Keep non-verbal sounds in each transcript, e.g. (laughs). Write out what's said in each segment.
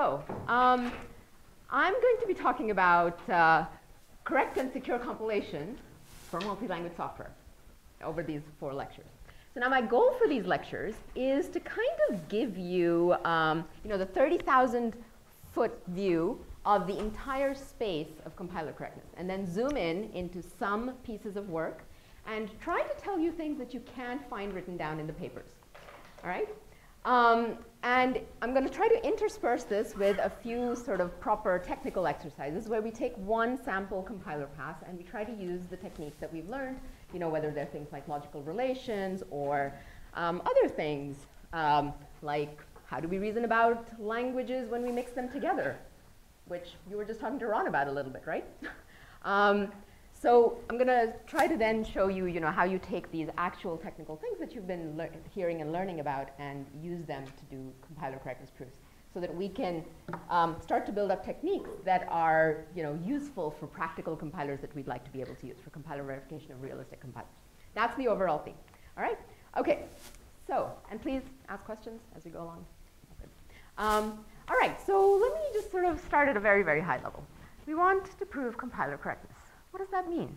So, um, I'm going to be talking about uh, correct and secure compilation for multi-language software over these four lectures. So now my goal for these lectures is to kind of give you, um, you know, the 30,000 foot view of the entire space of compiler correctness and then zoom in into some pieces of work and try to tell you things that you can't find written down in the papers. All right? Um, and I'm going to try to intersperse this with a few sort of proper technical exercises where we take one sample compiler pass and we try to use the techniques that we've learned, you know, whether they're things like logical relations or um, other things um, like how do we reason about languages when we mix them together, which you were just talking to Ron about a little bit, right? (laughs) Um, so I'm going to try to then show you, you know, how you take these actual technical things that you've been hearing and learning about and use them to do compiler correctness proofs so that we can um, start to build up techniques that are, you know, useful for practical compilers that we'd like to be able to use for compiler verification of realistic compilers. That's the overall theme. All right? Okay. So, and please ask questions as we go along. Um, all right, so let me just sort of start at a very, very high level. We want to prove compiler correctness. What does that mean?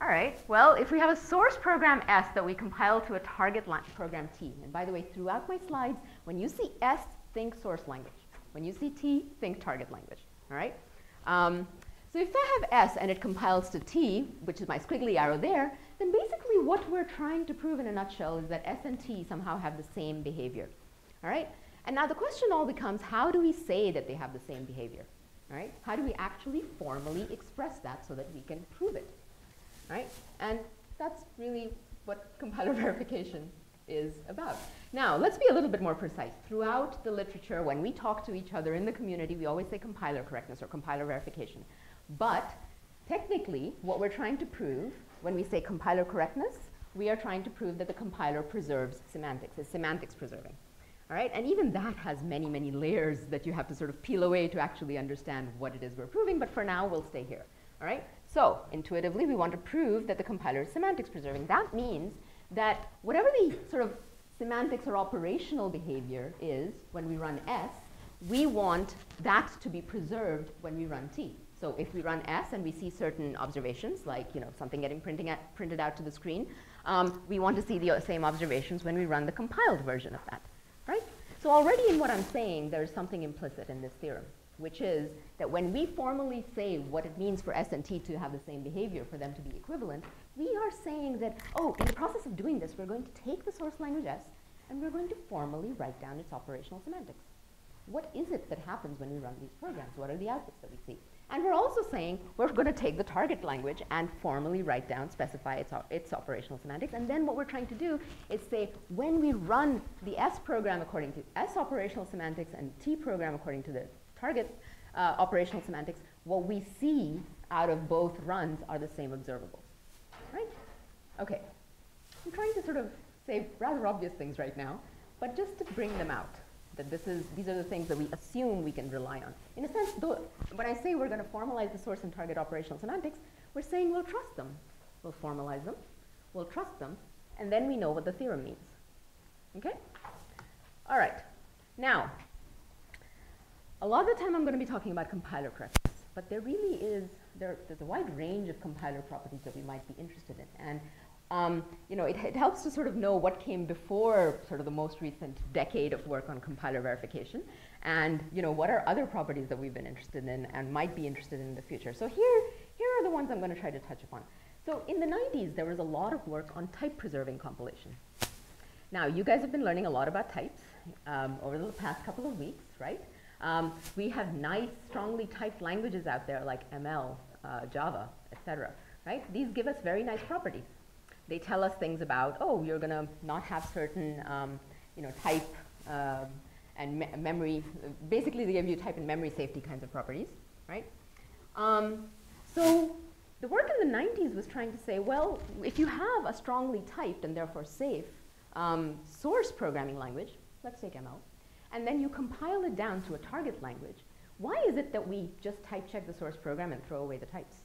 All right, well, if we have a source program S that we compile to a target program T, and by the way, throughout my slides, when you see S, think source language. When you see T, think target language, all right? Um, so if I have S and it compiles to T, which is my squiggly arrow there, then basically what we're trying to prove in a nutshell is that S and T somehow have the same behavior, all right? And now the question all becomes, how do we say that they have the same behavior? Right? How do we actually formally express that so that we can prove it, right? And that's really what (laughs) compiler verification is about. Now, let's be a little bit more precise. Throughout the literature, when we talk to each other in the community, we always say compiler correctness or compiler verification. But technically, what we're trying to prove when we say compiler correctness, we are trying to prove that the compiler preserves semantics, is semantics preserving. All right? And even that has many, many layers that you have to sort of peel away to actually understand what it is we're proving, but for now, we'll stay here. All right? So, intuitively, we want to prove that the compiler is semantics preserving. That means that whatever the sort of semantics or operational behavior is when we run S, we want that to be preserved when we run T. So if we run S and we see certain observations, like you know something getting printing at, printed out to the screen, um, we want to see the same observations when we run the compiled version of that? So already in what I'm saying, there's something implicit in this theorem, which is that when we formally say what it means for S and T to have the same behavior, for them to be equivalent, we are saying that, oh, in the process of doing this, we're going to take the source language S and we're going to formally write down its operational semantics. What is it that happens when we run these programs? What are the outputs that we see? And we're also saying we're going to take the target language and formally write down, specify its, its operational semantics. And then what we're trying to do is say when we run the S program according to S operational semantics and T program according to the target uh, operational semantics, what we see out of both runs are the same observables. Right? Okay. I'm trying to sort of say rather obvious things right now, but just to bring them out that this is, these are the things that we assume we can rely on. In a sense, though, when I say we're going to formalize the source and target operational semantics, we're saying we'll trust them. We'll formalize them, we'll trust them, and then we know what the theorem means. Okay? All right. Now, a lot of the time I'm going to be talking about compiler correctness, but there really is, there, there's a wide range of compiler properties that we might be interested in. And um, you know, it, it, helps to sort of know what came before sort of the most recent decade of work on compiler verification and, you know, what are other properties that we've been interested in and might be interested in in the future. So here, here are the ones I'm going to try to touch upon. So in the 90s, there was a lot of work on type preserving compilation. Now, you guys have been learning a lot about types um, over the past couple of weeks, right? Um, we have nice, strongly typed languages out there like ML, uh, Java, etc. Right? These give us very nice properties they tell us things about, oh, you're going to not have certain, um, you know, type um, and me memory. Basically, they give you type and memory safety kinds of properties, right? Um, so the work in the 90s was trying to say, well, if you have a strongly typed and therefore safe um, source programming language, let's take ML, and then you compile it down to a target language, why is it that we just type check the source program and throw away the types?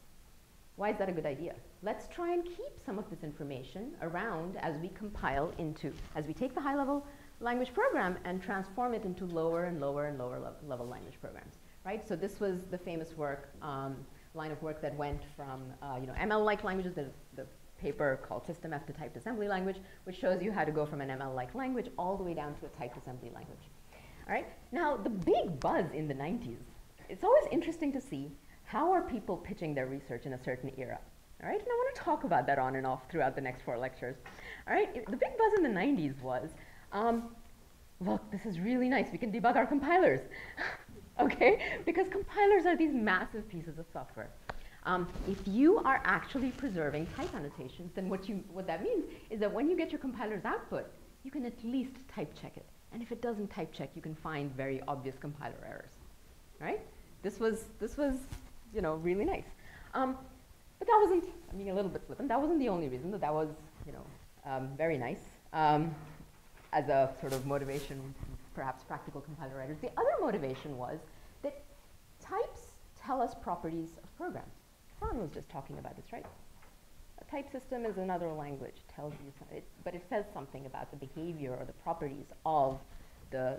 Why is that a good idea? Let's try and keep some of this information around as we compile into, as we take the high level language program and transform it into lower and lower and lower le level language programs, right? So this was the famous work, um, line of work that went from, uh, you know, ML-like languages, the, the paper called System F to typed assembly language, which shows you how to go from an ML-like language all the way down to a typed assembly language. All right? Now, the big buzz in the 90s, it's always interesting to see how are people pitching their research in a certain era. All right? And I want to talk about that on and off throughout the next four lectures. All right? The big buzz in the 90s was, um, look, this is really nice. We can debug our compilers. (laughs) okay? Because compilers are these massive pieces of software. Um, if you are actually preserving type annotations, then what, you, what that means is that when you get your compiler's output, you can at least type check it. And if it doesn't type check, you can find very obvious compiler errors, right? This was, this was you know, really nice. Um, but that wasn't, I mean, a little bit flippant, that wasn't the only reason, that that was, you know, um, very nice um, as a sort of motivation, perhaps practical compiler writers. The other motivation was that types tell us properties of programs. Ron was just talking about this, right? A type system is another language, tells you something, but it says something about the behavior or the properties of the,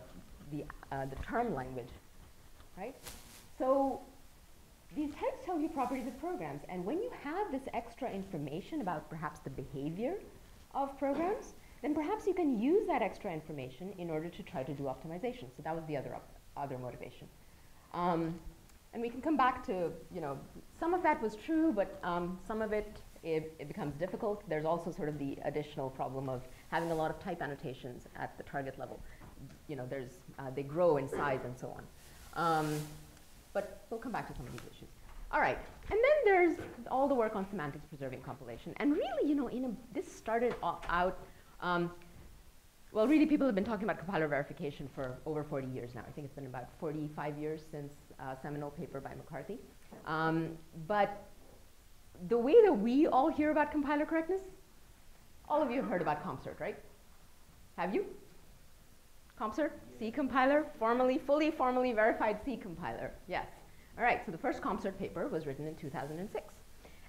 the, uh, the term language, right? So these types tell you properties of programs, and when you have this extra information about perhaps the behavior of programs, then perhaps you can use that extra information in order to try to do optimization. So that was the other, other motivation. Um, and we can come back to, you know, some of that was true, but um, some of it, it, it, becomes difficult. There's also sort of the additional problem of having a lot of type annotations at the target level. You know, there's, uh, they grow in size and so on. Um, but we'll come back to some of these issues. All right, and then there's all the work on semantics preserving compilation. And really, you know, in a, this started out, um, well, really people have been talking about compiler verification for over 40 years now. I think it's been about 45 years since uh, seminal paper by McCarthy. Um, but the way that we all hear about compiler correctness, all of you have heard about CompCert, right? Have you? CompCert, C compiler, formally, fully formally verified C compiler, yes. All right, so the first CompCert paper was written in 2006.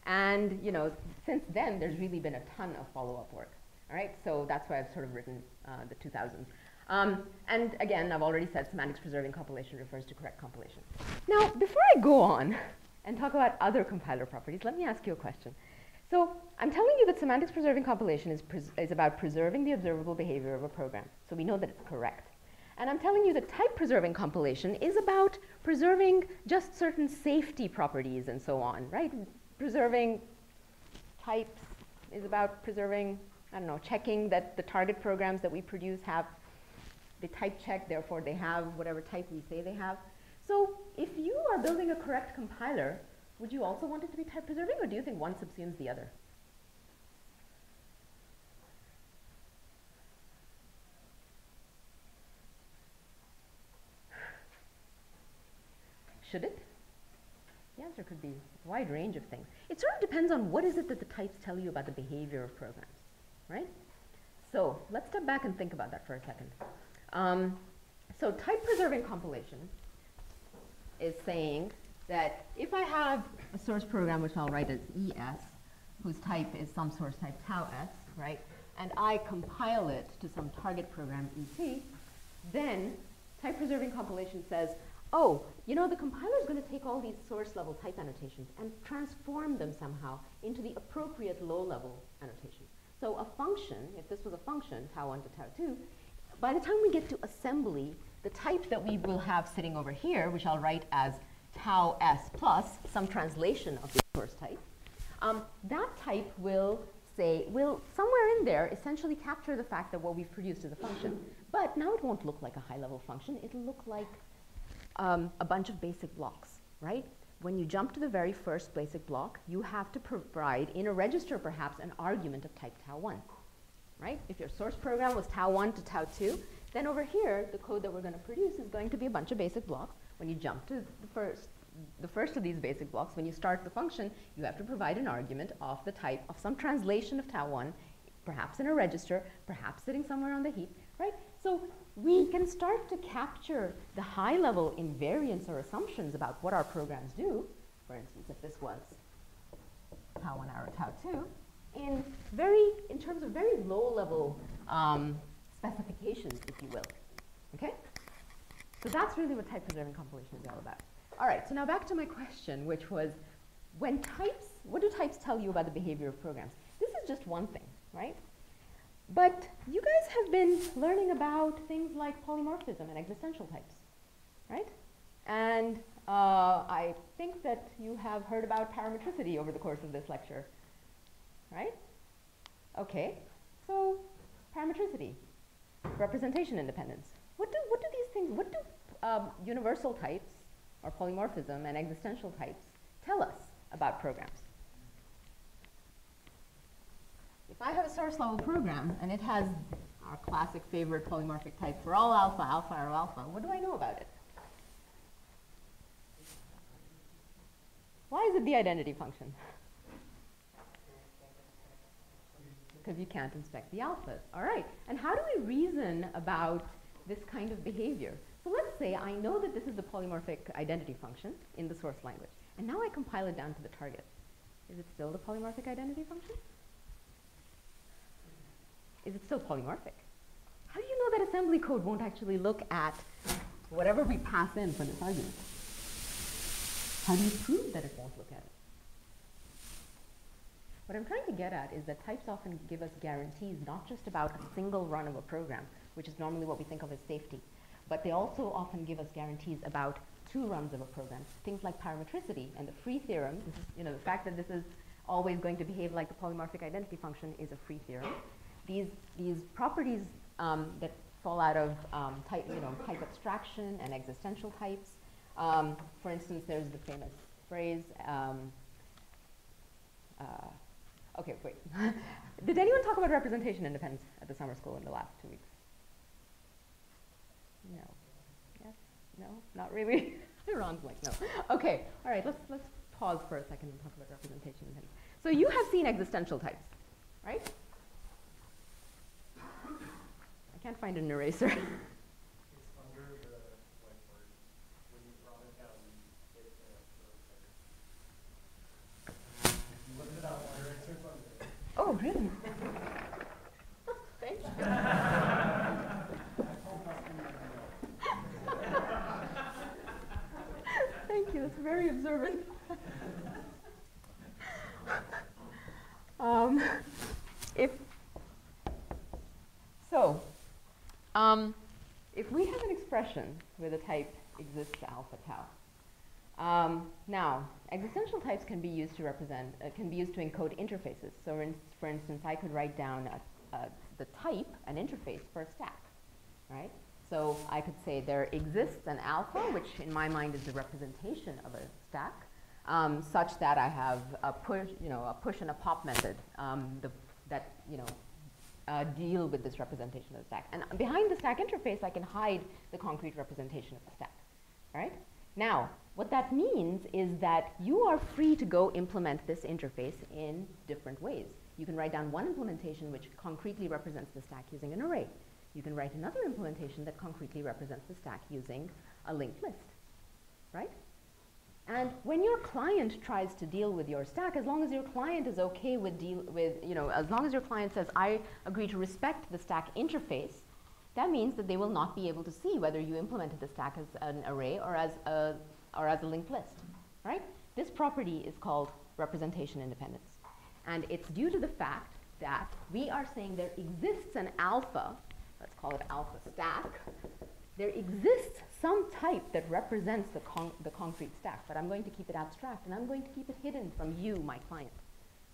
And, you know, since then, there's really been a ton of follow-up work. All right, so that's why I've sort of written uh, the 2000s. Um, and again, I've already said semantics preserving compilation refers to correct compilation. Now, before I go on and talk about other compiler properties, let me ask you a question. So I'm telling you that semantics preserving compilation is, is about preserving the observable behavior of a program. So we know that it's correct. And I'm telling you that type preserving compilation is about preserving just certain safety properties and so on, right? Preserving types is about preserving, I don't know, checking that the target programs that we produce have the type check, therefore they have whatever type we say they have. So if you are building a correct compiler, would you also want it to be type preserving, or do you think one subsumes the other? (sighs) Should it? The answer could be a wide range of things. It sort of depends on what is it that the types tell you about the behavior of programs, right? So let's step back and think about that for a second. Um, so type preserving compilation is saying that if I have a source program which I'll write as ES, whose type is some source type tau s, right, and I compile it to some target program ET, then type preserving compilation says, oh, you know, the compiler is going to take all these source level type annotations and transform them somehow into the appropriate low level annotation. So a function, if this was a function, tau1 to tau2, by the time we get to assembly, the type that we will have sitting over here, which I'll write as tau s plus, some translation of the source type, um, that type will say, will somewhere in there essentially capture the fact that what we've produced is a function. But now it won't look like a high-level function. It'll look like um, a bunch of basic blocks, right? When you jump to the very first basic block, you have to provide, in a register perhaps, an argument of type tau1 right? If your source program was tau1 to tau2, then over here, the code that we're going to produce is going to be a bunch of basic blocks. When you jump to the first, the first of these basic blocks, when you start the function, you have to provide an argument of the type of some translation of tau1, perhaps in a register, perhaps sitting somewhere on the heap, right? So we can start to capture the high-level invariants or assumptions about what our programs do. For instance, if this was tau1 arrow tau2, in very, in terms of very low level um, specifications, if you will. Okay? So that's really what type preserving compilation is all about. All right, so now back to my question, which was when types, what do types tell you about the behavior of programs? This is just one thing, right? But you guys have been learning about things like polymorphism and existential types, right? And uh, I think that you have heard about parametricity over the course of this lecture, right? Okay, so parametricity, representation independence. What do, what do these things, what do um, universal types or polymorphism and existential types tell us about programs? If I have a source level program and it has our classic favorite polymorphic type for all alpha, alpha or alpha, what do I know about it? Why is it the identity function? Because you can't inspect the alphas. All right. And how do we reason about this kind of behavior? So let's say I know that this is the polymorphic identity function in the source language. And now I compile it down to the target. Is it still the polymorphic identity function? Is it still polymorphic? How do you know that assembly code won't actually look at whatever we pass in for this argument? How do you prove that it won't look at it? What I'm trying to get at is that types often give us guarantees not just about a single run of a program, which is normally what we think of as safety, but they also often give us guarantees about two runs of a program. Things like parametricity and the free theorem, this is, you know, the fact that this is always going to behave like the polymorphic identity function is a free theorem. These, these properties um, that fall out of um, type, you know, type abstraction and existential types. Um, for instance, there's the famous phrase, um, uh, okay, wait. (laughs) Did anyone talk about representation independence at the summer school in the last two weeks? No. Yes? No? Not really? (laughs) Ron's like, no. Okay, all right, let's, let's pause for a second and talk about representation independence. So you have seen existential types, right? I can't find an eraser. (laughs) Oh, really? Thank you. Thank you, that's very observant. um, if so, um, if we have an expression where the type exists alpha tau, um, now, existential types can be used to represent, uh, can be used to encode interfaces. So in, for instance, I could write down a, a, the type, an interface for a stack, right? So I could say there exists an alpha, which in my mind is the representation of a stack, um, such that I have a push, you know, a push and a pop method um, the, that, you know, uh, deal with this representation of the stack. And behind the stack interface, I can hide the concrete representation of the stack, right? Now, what that means is that you are free to go implement this interface in different ways. You can write down one implementation which concretely represents the stack using an array. You can write another implementation that concretely represents the stack using a linked list, right? And when your client tries to deal with your stack, as long as your client is okay with deal with, you know, as long as your client says, I agree to respect the stack interface, that means that they will not be able to see whether you implemented the stack as an array or as a, or as a linked list, right? This property is called representation independence. And it's due to the fact that we are saying there exists an alpha, let's call it alpha stack, there exists some type that represents the, con the concrete stack, but I'm going to keep it abstract and I'm going to keep it hidden from you, my client.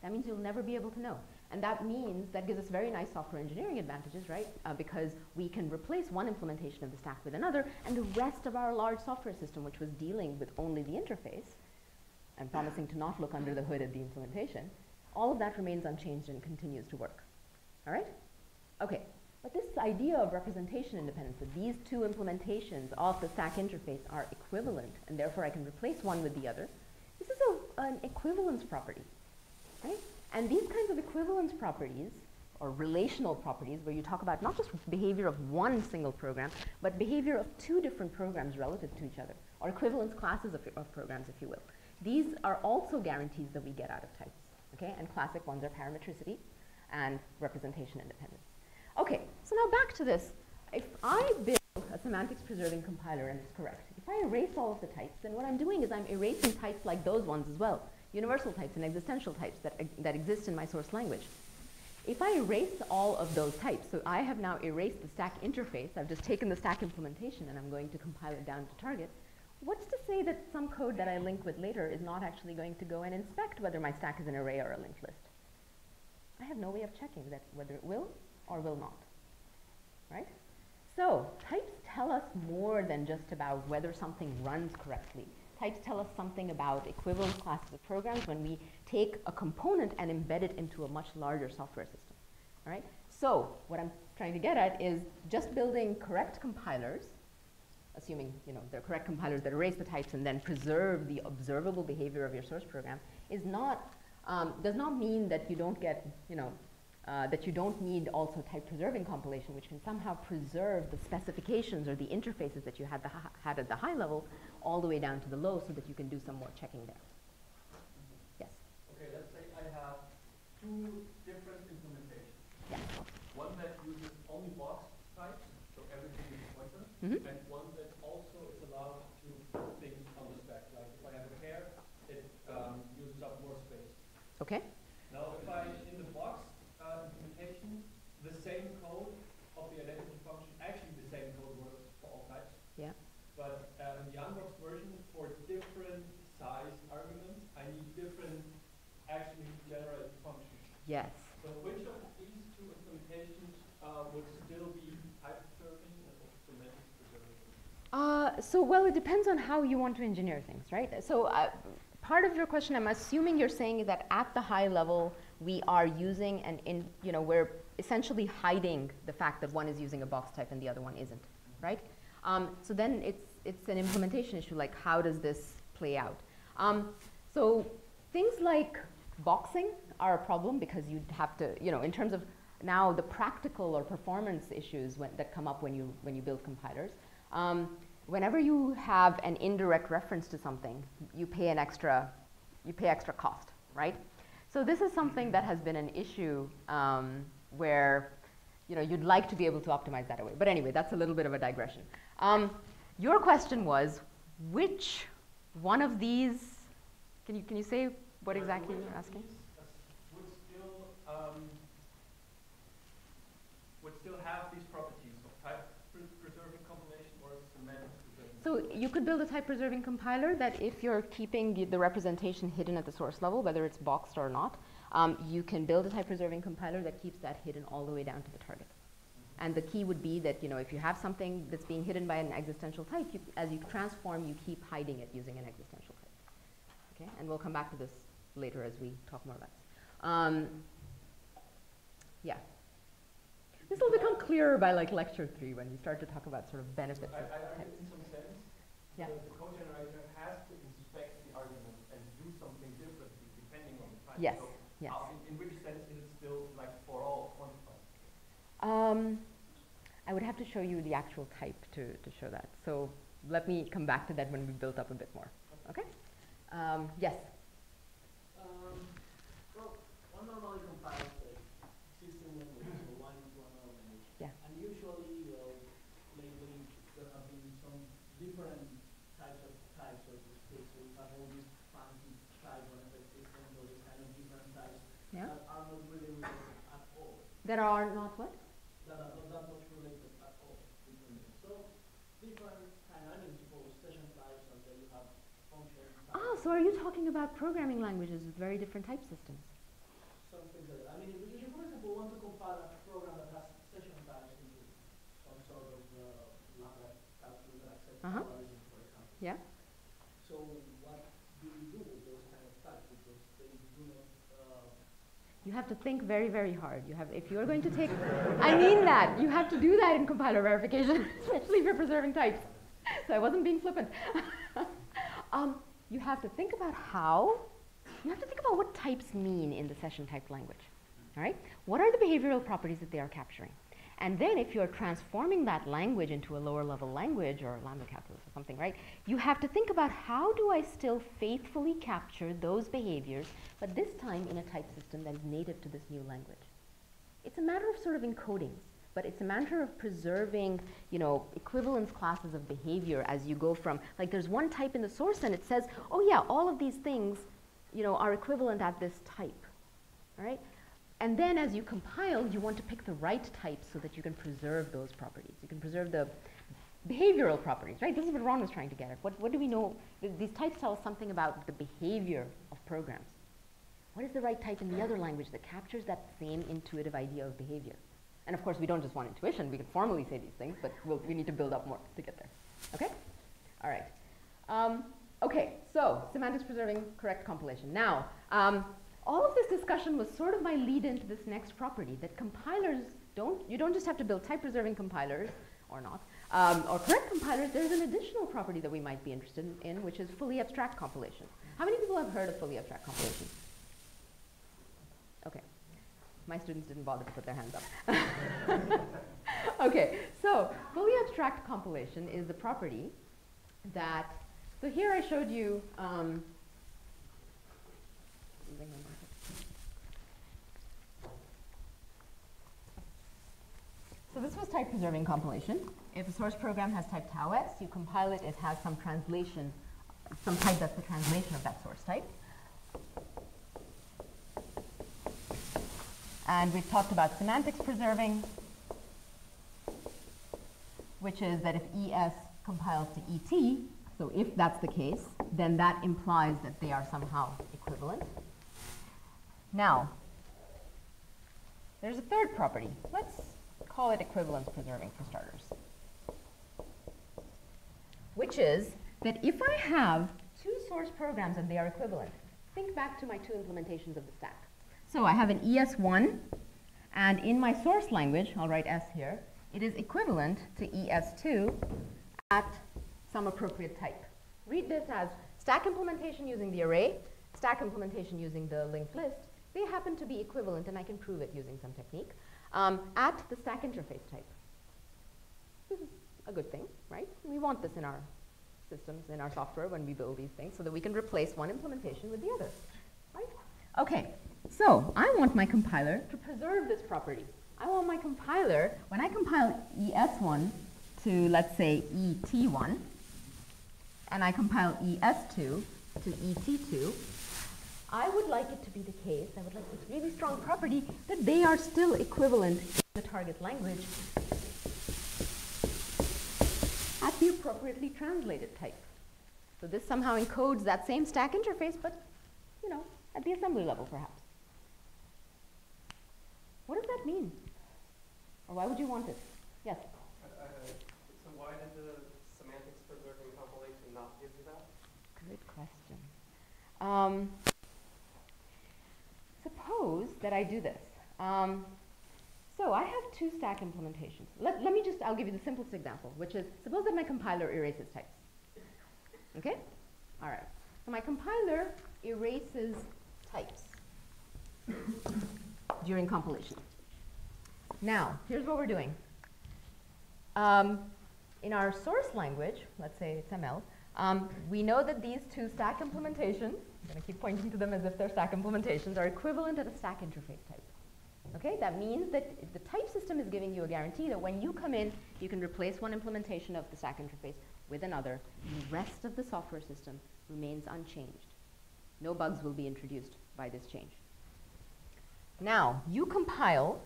That means you'll never be able to know. And that means that gives us very nice software engineering advantages, right? Uh, because we can replace one implementation of the stack with another, and the rest of our large software system, which was dealing with only the interface, and promising to not look under the hood at the implementation, all of that remains unchanged and continues to work. All right? Okay, but this idea of representation independence, that these two implementations of the stack interface are equivalent, and therefore I can replace one with the other, this is a, an equivalence property, right? And these kinds of equivalence properties, or relational properties, where you talk about not just behavior of one single program, but behavior of two different programs relative to each other, or equivalence classes of, of programs, if you will. These are also guarantees that we get out of types, okay? And classic ones are parametricity and representation independence. Okay, so now back to this. If I build a semantics preserving compiler and it's correct, if I erase all of the types, then what I'm doing is I'm erasing types like those ones as well, universal types and existential types that, that exist in my source language. If I erase all of those types, so I have now erased the stack interface, I've just taken the stack implementation and I'm going to compile it down to target, what's to say that some code that I link with later is not actually going to go and inspect whether my stack is an array or a linked list? I have no way of checking that whether it will or will not, right? So types tell us more than just about whether something runs correctly. Types tell us something about equivalent classes of programs when we take a component and embed it into a much larger software system, right? So what I'm trying to get at is just building correct compilers, assuming you know they're correct compilers that erase the types and then preserve the observable behavior of your source program, is not um, does not mean that you don't get you know uh, that you don't need also type preserving compilation, which can somehow preserve the specifications or the interfaces that you had, the had at the high level all the way down to the low so that you can do some more checking there. Yes? Okay, let's say I have two different implementations. Yeah. One that uses only box types, so everything is pointer, mm -hmm. and one that also is allowed to put things on the spec. Like if I have a pair, it um, uses up more space. Okay. Now, if I, in the box uh, implementation, the same code of the identity function, actually the same code works for all types. Yeah. But um, in the unboxed version, for different size arguments, I need different actually generated functions. Yes. So which of these two implementations uh, would still be type preserving and semantics preserving? Uh, so, well, it depends on how you want to engineer things, right? So, uh, part of your question, I'm assuming you're saying that at the high level, we are using and in, you know, we're essentially hiding the fact that one is using a box type and the other one isn't, right? Um, so then it's, it's an implementation issue, like how does this play out? Um, so things like boxing are a problem because you'd have to, you know, in terms of now the practical or performance issues when, that come up when you, when you build compilers. Um, whenever you have an indirect reference to something, you pay an extra, you pay extra cost, right? So this is something that has been an issue um, where you know, you'd like to be able to optimize that away. But anyway, that's a little bit of a digression. Um, your question was, which one of these, can you, can you say what exactly you're asking? Um, would still have these properties of type preserving compilation or semantic preserving? So you could build a type preserving compiler that if you're keeping the representation hidden at the source level, whether it's boxed or not, um, you can build a type preserving compiler that keeps that hidden all the way down to the target. And the key would be that you know if you have something that's being hidden by an existential type, you, as you transform, you keep hiding it using an existential type. Okay, and we'll come back to this later as we talk more about this. Um, yeah. This will become clearer by like lecture three when we start to talk about sort of benefits I, I, in some sense, Yeah. the, the code generator has to inspect the argument and do something differently depending on the type. Yes, So yes. in, in which sense is it still like for all quantified? Um, I would have to show you the actual type to, to show that. So let me come back to that when we built up a bit more. Okay? Um, yes? Um, well, one normally compiles the existing language, so one into another language. Yeah. And usually, well, lately there have been some different types of types, so to speak. So we have all these fancy type whenever systems, all these kind of different types Yeah. that are not really related at That are not what? That are not that much related at all. So different kind of, I session types, and then you have function types. Ah, so are you talking about programming languages with very different type systems? something like that. I mean, if you, for example, want to compile a program that has session types into some sort of uh, lambda calculus that accepts Uh-huh. for example. Yeah? So what do you do with those kind of types? Because they do not. Uh, You have to think very, very hard. You have, if you're going to take, I mean that. You have to do that in compiler verification, (laughs) especially if you're preserving types. So I wasn't being flippant. (laughs) um, you have to think about how, you have to think about what types mean in the session type language. All right? What are the behavioral properties that they are capturing? And then if you're transforming that language into a lower level language or lambda calculus or something, right? You have to think about how do I still faithfully capture those behaviors, but this time in a type system that is native to this new language. It's a matter of sort of encodings. but it's a matter of preserving, you know, equivalence classes of behavior as you go from, like there's one type in the source and it says, oh yeah, all of these things, you know, are equivalent at this type, all right? And then as you compile, you want to pick the right type so that you can preserve those properties. You can preserve the behavioral properties, right? This is what Ron was trying to get at. What, what do we know? These types tell us something about the behavior of programs. What is the right type in the other language that captures that same intuitive idea of behavior? And of course, we don't just want intuition. We can formally say these things, but we'll, we need to build up more to get there. Okay? All right. Um, okay, so semantics preserving correct compilation. Now, um, all of this discussion was sort of my lead into this next property that compilers don't, you don't just have to build type preserving compilers or not, um, or correct compilers, there's an additional property that we might be interested in, which is fully abstract compilation. How many people have heard of fully abstract compilation? Okay. My students didn't bother to put their hands up. (laughs) okay, so fully abstract compilation is the property that, so here I showed you, um, so this was type preserving compilation. If a source program has type tau s, you compile it, it has some translation, some type that's the translation of that source type. And we've talked about semantics preserving, which is that if ES compiles to ET, so if that's the case, then that implies that they are somehow equivalent. Now, there's a third property. Let's call it equivalence preserving for starters, which is that if I have two source programs and they are equivalent, think back to my two implementations of the stack. So I have an ES1, and in my source language, I'll write S here, it is equivalent to ES2 at some appropriate type. Read this as stack implementation using the array, stack implementation using the linked list. They happen to be equivalent, and I can prove it using some technique, um, at the stack interface type. This is a good thing, right? We want this in our systems, in our software when we build these things, so that we can replace one implementation with the other, right? Okay, so I want my compiler to preserve this property. I want my compiler, when I compile ES1 to, let's say, ET1, and I compile ES2 to ET2, I would like it to be the case, I would like this really strong property, that they are still equivalent in the target language at the appropriately translated type. So this somehow encodes that same stack interface, but, you know, at the assembly level, perhaps. What does that mean? Or why would you want it? Yes? Uh, so why did the semantics preserving compilation not give you that? Good question. Um, suppose that I do this. Um, so I have two stack implementations. Let, let me just, I'll give you the simplest example, which is, suppose that my compiler erases types. Okay? All right. So my compiler erases types during compilation. Now, here's what we're doing. Um, in our source language, let's say it's ML, um, we know that these two stack implementations, I'm going to keep pointing to them as if they're stack implementations, are equivalent at a stack interface type. Okay, that means that the type system is giving you a guarantee that when you come in, you can replace one implementation of the stack interface with another. The rest of the software system remains unchanged. No bugs will be introduced by this change. Now, you compile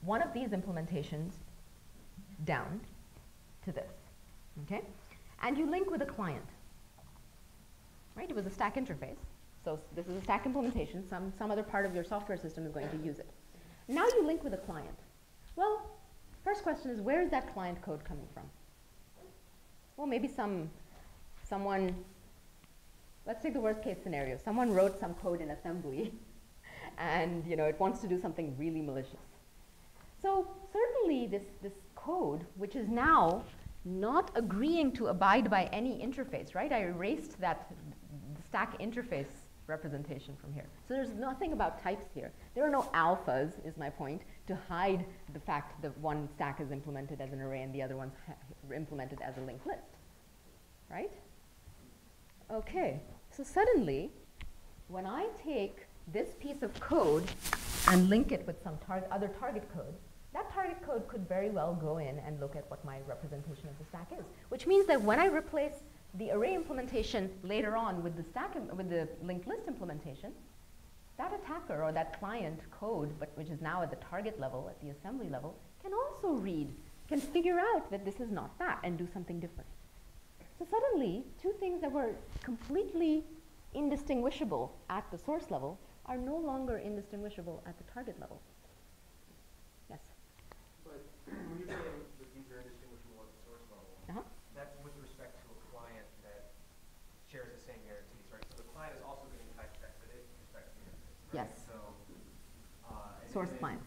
one of these implementations down to this, okay? And you link with a client, right? It was a stack interface. So this is a stack implementation. Some, some other part of your software system is going to use it. Now you link with a client. Well, first question is, where is that client code coming from? Well, maybe some, someone, let's take the worst case scenario. Someone wrote some code in assembly (laughs) and you know, it wants to do something really malicious. So certainly this, this code, which is now not agreeing to abide by any interface, right? I erased that stack interface representation from here. So there's nothing about types here. There are no alphas, is my point, to hide the fact that one stack is implemented as an array and the other one's implemented as a linked list, right? Okay, so suddenly, when I take this piece of code and link it with some tar other target code, that target code could very well go in and look at what my representation of the stack is. Which means that when I replace the array implementation later on with the stack, with the linked list implementation, that attacker or that client code, but which is now at the target level, at the assembly level, can also read, can figure out that this is not that and do something different. So suddenly, two things that were completely indistinguishable at the source level are no longer indistinguishable at the target level. Yes? But when you're saying that these are indistinguishable at the source level, Uh-huh. that's with respect to a client that shares the same guarantees, right? So the client is also getting type checked with it with respect to the interface, right? Yes. So, uh, and Source then- client.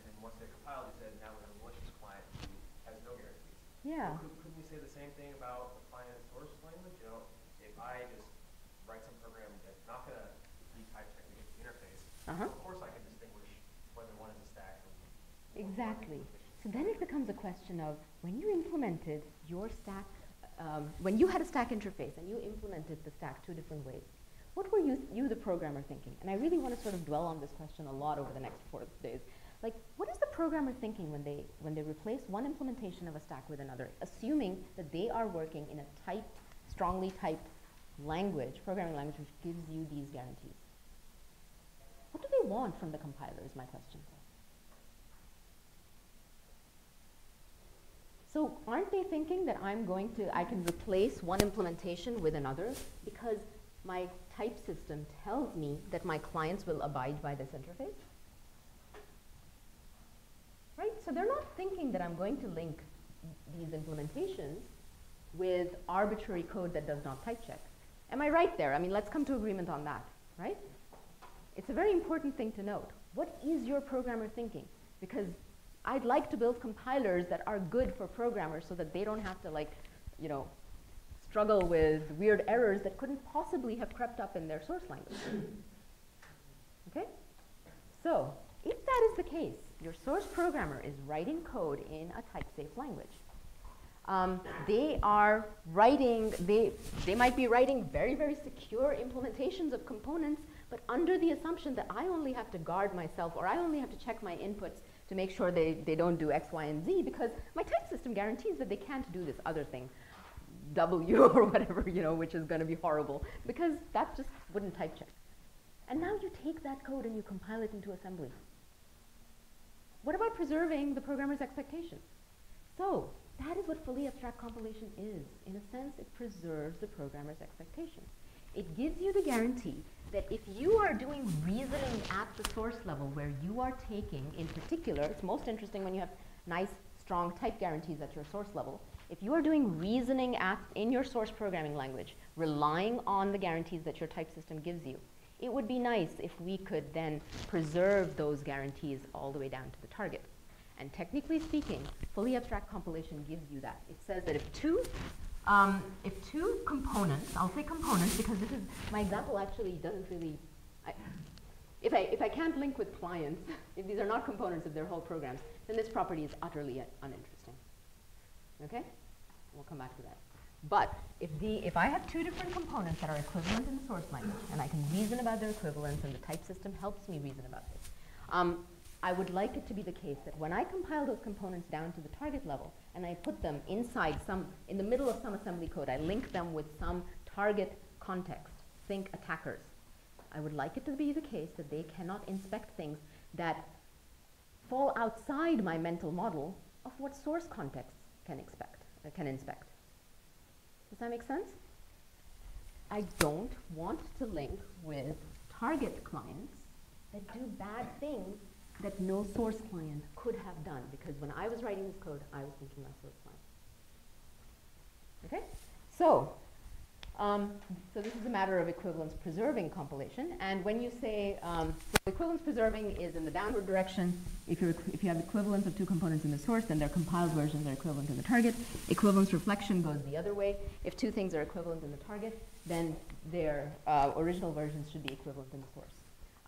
And then once they compile, they said now we have a malicious client who has no guarantees. Yeah. Could- Couldn't we say the same thing about the client and source language? You know, if I just write some program that's not gonna be type checked against the interface, Uh-huh. of course I can distinguish whether one is a stack from. Exactly. So then it becomes a question of when you implemented your stack, um, when you had a stack interface and you implemented the stack two different ways, what were you, you the programmer, thinking? And I really want to sort of dwell on this question a lot over the next four days. Like, what is the programmer thinking when they, when they replace one implementation of a stack with another, assuming that they are working in a typed, strongly typed language, programming language, which gives you these guarantees? What do they want from the compiler is my question. So aren't they thinking that I'm going to, I can replace one implementation with another because my type system tells me that my clients will abide by this interface? Right? So they're not thinking that I'm going to link these implementations with arbitrary code that does not type check. Am I right there? I mean, let's come to agreement on that, right? It's a very important thing to note. What is your programmer thinking? Because I'd like to build compilers that are good for programmers so that they don't have to like, you know, struggle with weird errors that couldn't possibly have crept up in their source language. okay? So, if that is the case, your source programmer is writing code in a type-safe language. Um, they are writing, they, they might be writing very, very secure implementations of components, but under the assumption that I only have to guard myself or I only have to check my inputs to make sure they, they don't do X, Y, and Z because my type system guarantees that they can't do this other thing, W (laughs) or whatever, you know, which is going to be horrible because that just wouldn't type check. And now you take that code and you compile it into assembly. What about preserving the programmer's expectations? So, that is what fully abstract compilation is. In a sense, it preserves the programmer's expectations. It gives you the guarantee that if you are doing reasoning at the source level where you are taking, in particular, it's most interesting when you have nice, strong type guarantees at your source level. If you are doing reasoning at, in your source programming language, relying on the guarantees that your type system gives you, it would be nice if we could then preserve those guarantees all the way down to the target. And technically speaking, fully abstract compilation gives you that. It says that if two, um, if two components, I'll say components because this is, my example actually doesn't really, I, if, I, if I can't link with clients, (laughs) if these are not components of their whole programs, then this property is utterly uninteresting. Okay? We'll come back to that. But if, the, if I have two different components that are equivalent in the source language, and I can reason about their equivalence, and the type system helps me reason about this, um, I would like it to be the case that when I compile those components down to the target level, and I put them inside some, in the middle of some assembly code, I link them with some target context, think attackers. I would like it to be the case that they cannot inspect things that fall outside my mental model of what source contexts can expect, uh, can inspect. Does that make sense? I don't want to link with target clients that do bad things that no source client could have done because when I was writing this code, I was thinking about source client. Okay? So, um, so this is a matter of equivalence preserving compilation. And when you say um, so equivalence preserving is in the downward direction, if, you're, if you have equivalence of two components in the source, then their compiled versions are equivalent in the target. Equivalence reflection goes the other way. If two things are equivalent in the target, then their uh, original versions should be equivalent in the source.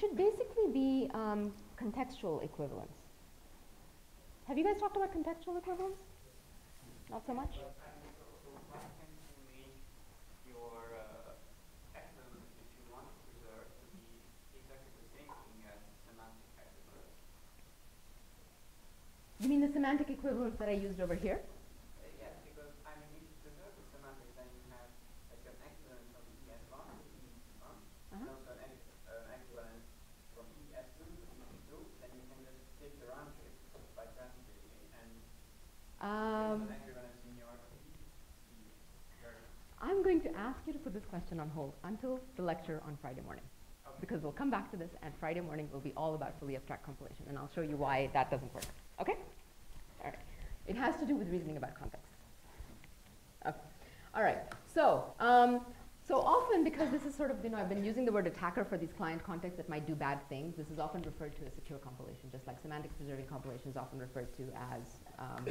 should basically be um, contextual equivalence. Have you guys talked about contextual equivalence? Not so much? So why can't you make your uh, equivalent which you want to preserve to be exactly the same thing as semantic equivalence? You mean the semantic equivalence that I used over here? Uh, yes, because I mean, if you preserve the semantic, then you have like an equivalent from ES1 to ES1, Uh-huh. and also an, equ- uh, an equivalent from ES2 to ES2, then you can just take the round trip by translating and Um, I'm going to ask you to put this question on hold until the lecture on Friday morning. Because we'll come back to this, and Friday morning will be all about fully abstract compilation, and I'll show you why that doesn't work. Okay? All right. It has to do with reasoning about context. Okay. All right. So, um, so often because this is sort of, you know, I've been using the word attacker for these client contexts that might do bad things. This is often referred to as secure compilation, just like semantics preserving compilation is often referred to as um,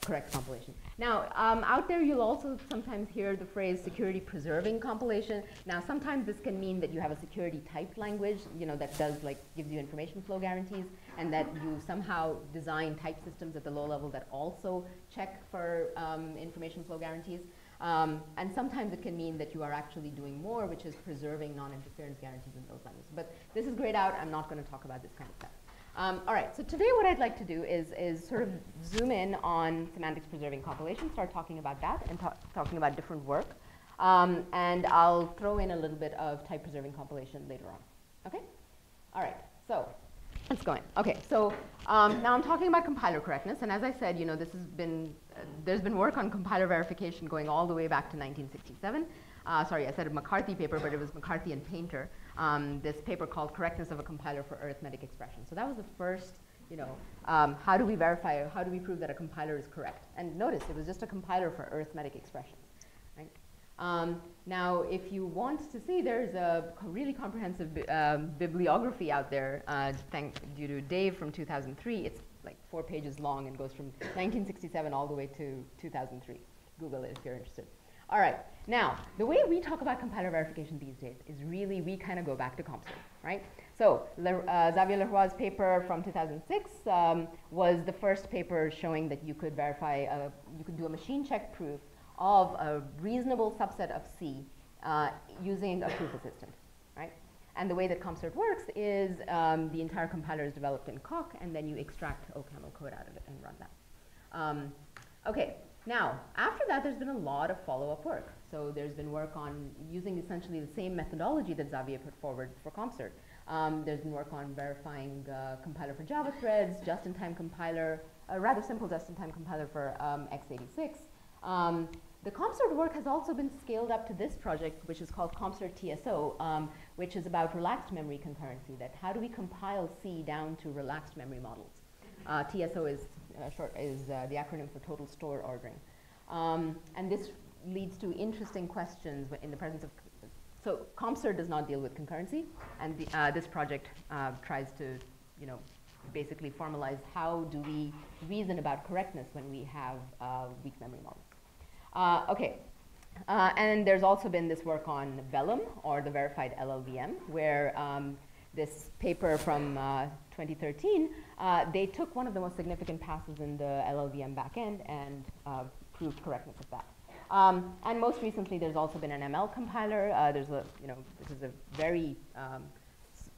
correct compilation. Now, um, out there you'll also sometimes hear the phrase security preserving compilation. Now, sometimes this can mean that you have a security typed language, you know, that does like gives you information flow guarantees, and that you somehow design type systems at the low level that also check for um, information flow guarantees. Um, and sometimes it can mean that you are actually doing more, which is preserving non-interference guarantees in those languages. But this is grayed out. I'm not going to talk about this kind of stuff. Um, all right, so today what I'd like to do is, is sort of zoom in on semantics preserving compilation, start talking about that and ta- talking about different work. Um, and I'll throw in a little bit of type preserving compilation later on. Okay? All right, so let's go in. Okay, so um, now I'm talking about compiler correctness, and as I said, you know, this has been, uh, there's been work on compiler verification going all the way back to 1967. Uh, sorry, I said a McCarthy paper, but it was McCarthy and Painter. Um, this paper called Correctness of a Compiler for Arithmetic Expression. So that was the first, you know, um, how do we verify, how do we prove that a compiler is correct? And notice, it was just a compiler for arithmetic expressions, right? Um, now, if you want to see, there's a really comprehensive um, bibliography out there, uh, thank, due to Dave from 2003. It's like four pages long and goes from 1967 all the way to 2003. Google it if you're interested. All right, now, the way we talk about compiler verification these days is really, we kind of go back to CompCert, right? So, uh, Xavier Leroy's paper from 2006 um, was the first paper showing that you could verify, a, you could do a machine check proof of a reasonable subset of C uh, using a proof assistant, right? And the way that CompCert works is um, the entire compiler is developed in Coq, and then you extract OCaml code out of it and run that. Um, okay, now, after that, there's been a lot of follow-up work. So there's been work on using essentially the same methodology that Xavier put forward for CompCert. Um, there's been work on verifying uh, compiler for Java threads, just-in-time compiler, a rather simple just-in-time compiler for um, x86. Um, the CompCert work has also been scaled up to this project, which is called CompCert TSO, um, which is about relaxed memory concurrency, that how do we compile C down to relaxed memory models. Uh, TSO is, short, is uh, the acronym for total store ordering. Um, and this leads to interesting questions in the presence of, so CompCert does not deal with concurrency, and the, uh, this project uh, tries to, you know, basically formalize how do we reason about correctness when we have uh, weak memory models. Uh, okay, uh, and there's also been this work on Vellvm, or the verified LLVM, where um, this paper from uh, 2013, uh, they took one of the most significant passes in the LLVM backend and uh, proved correctness of that. Um, and most recently, there's also been an ML compiler. Uh, there's a, you know, this is a very um,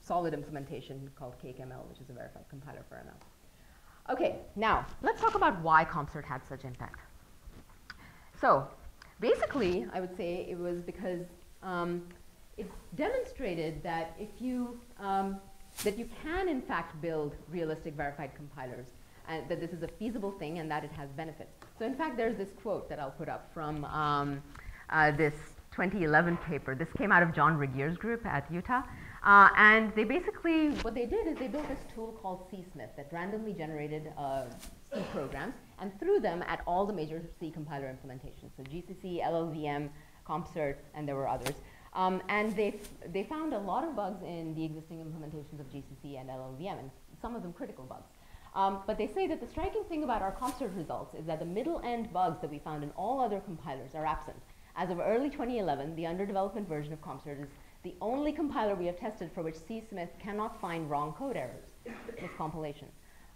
solid implementation called CakeML, which is a verified compiler for ML. Okay, now let's talk about why CompCert had such impact. So, basically, I would say it was because um, it demonstrated that if you um, that you can in fact build realistic verified compilers, and that this is a feasible thing, and that it has benefits. So, in fact, there's this quote that I'll put up from um, uh, this 2011 paper. This came out of John Regehr's group at Utah. Uh, and they basically, what they did is they built this tool called CSmith that randomly generated uh, C programs and threw them at all the major C compiler implementations. So GCC, LLVM, CompCert, and there were others. Um, and they, they found a lot of bugs in the existing implementations of GCC and LLVM, and some of them critical bugs. Um, but they say that the striking thing about our CompCert results is that the middle end bugs that we found in all other compilers are absent. As of early 2011, the under development version of CompCert is the only compiler we have tested for which CSmith cannot find wrong code errors, miscompilation.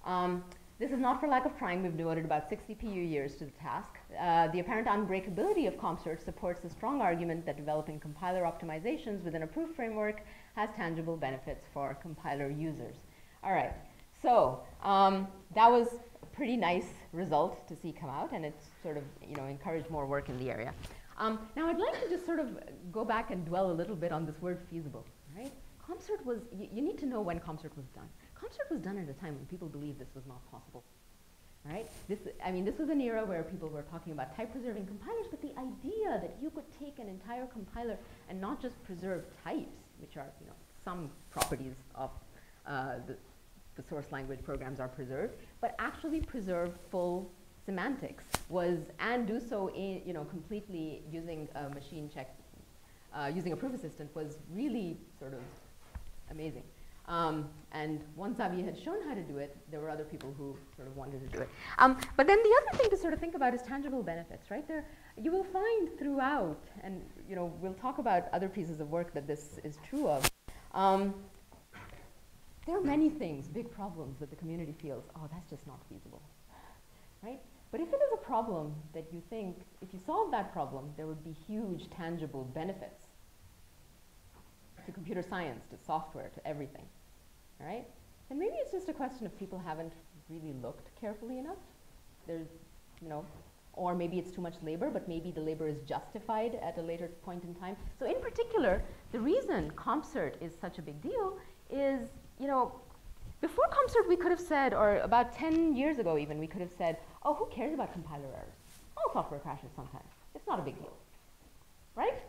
Um, this is not for lack of trying. We've devoted about 6 CPU years to the task. Uh, the apparent unbreakability of CompCert supports the strong argument that developing compiler optimizations within a proof framework has tangible benefits for compiler users. All right, so um, that was a pretty nice result to see come out, and it's sort of you know encouraged more work in the area. Um, now I'd like to just sort of go back and dwell a little bit on this word feasible. Right? CompCert was. you need to know when CompCert was done. CompCert was done at a time when people believed this was not possible. Right? This, I mean, this was an era where people were talking about type preserving compilers, but the idea that you could take an entire compiler and not just preserve types, which are you know, some properties of uh, the, the source language programs are preserved, but actually preserve full semantics was, and do so in, you know, completely using a machine check, uh, using a proof assistant was really sort of amazing. Um, and once Xavier had shown how to do it, there were other people who sort of wanted to do it. Um, but then the other thing to sort of think about is tangible benefits, right? There, you will find throughout, and you know, we'll talk about other pieces of work that this is true of. Um, there are many things, big problems that the community feels, oh, that's just not feasible, right? But if it is a problem that you think, if you solve that problem, there would be huge tangible benefits to computer science, to software, to everything right? And maybe it's just a question of people haven't really looked carefully enough. There's, you know, or maybe it's too much labor, but maybe the labor is justified at a later point in time. So in particular, the reason CompCert is such a big deal is, you know, before CompCert we could have said, or about 10 years ago even, we could have said, oh, who cares about compiler errors? All software crashes sometimes. It's not a big deal, right?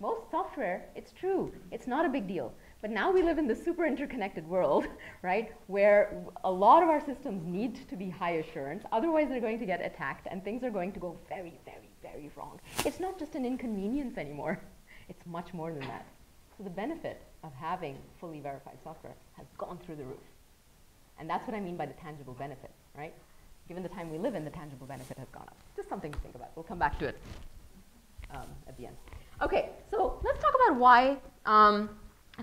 Most software, it's true, it's not a big deal. But now we live in the super interconnected world, (laughs) right, where a lot of our systems need to be high assurance, otherwise they're going to get attacked and things are going to go very, very, very wrong. It's not just an inconvenience anymore. (laughs) It's much more than that. So the benefit of having fully verified software has gone through the roof. And that's what I mean by the tangible benefit, right? Given the time we live in, the tangible benefit has gone up. Just something to think about. We'll come back to it um, at the end. Okay, so let's talk about why um,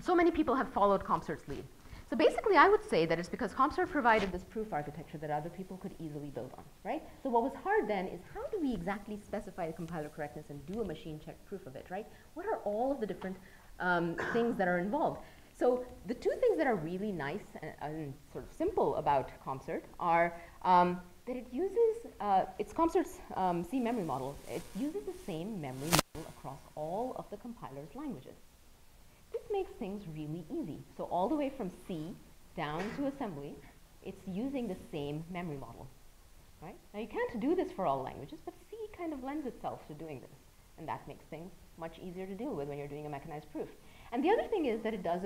so many people have followed CompCert's lead. So basically, I would say that it's because CompCert provided this proof architecture that other people could easily build on, right? So what was hard then is how do we exactly specify the compiler correctness and do a machine check proof of it, right? What are all of the different um, (coughs) things that are involved? So the two things that are really nice and, and sort of simple about CompCert are um, that it uses, uh, it's CompCert's um, C memory model. It uses the same memory model across all of the compiler's languages. Makes things really easy. So all the way from C down to assembly, it's using the same memory model. Right? Now you can't do this for all languages, but C kind of lends itself to doing this. And that makes things much easier to deal with when you're doing a mechanized proof. And the other thing is that it does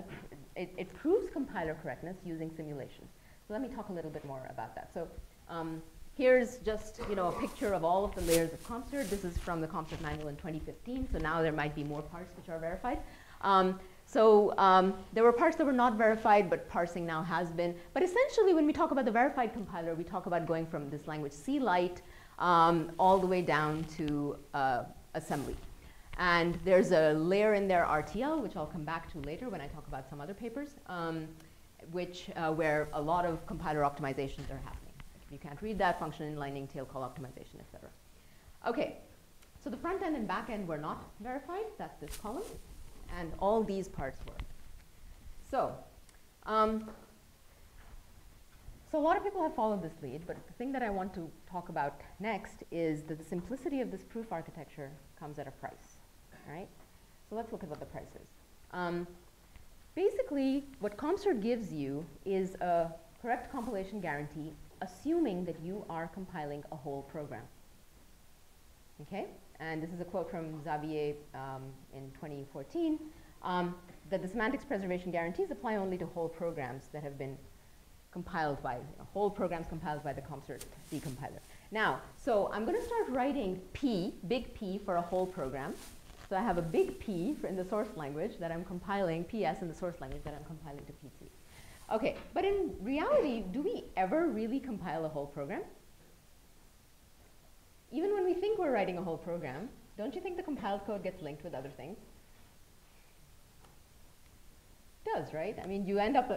it, it, proves compiler correctness using simulations. So let me talk a little bit more about that. So um, here's just you know a picture of all of the layers of CompCert. This is from the CompCert manual in 2015. So now there might be more parts which are verified. Um, so um, there were parts that were not verified, but parsing now has been. But essentially, when we talk about the verified compiler, we talk about going from this language Clight um, all the way down to uh, assembly. And there's a layer in there, RTL, which I'll come back to later when I talk about some other papers, um, which uh, where a lot of compiler optimizations are happening. If you can't read that, function inlining, tail call optimization, etc. Okay, so the front end and back end were not verified. That's this column and all these parts work. So, um, so a lot of people have followed this lead, but the thing that I want to talk about next is that the simplicity of this proof architecture comes at a price, right? So let's look at what the price is. Um, basically, what CompCert gives you is a correct compilation guarantee, assuming that you are compiling a whole program. Okay? And this is a quote from Xavier um, in 2014, um, that the semantics preservation guarantees apply only to whole programs that have been compiled by, you know, whole programs compiled by the CompCert C compiler. Now, so I'm going to start writing P, big P, for a whole program. So I have a big P in the source language that I'm compiling, PS in the source language that I'm compiling to PC. Okay, but in reality, do we ever really compile a whole program? Even when we think we're writing a whole program, don't you think the compiled code gets linked with other things? It does, right? I mean, you end up, uh,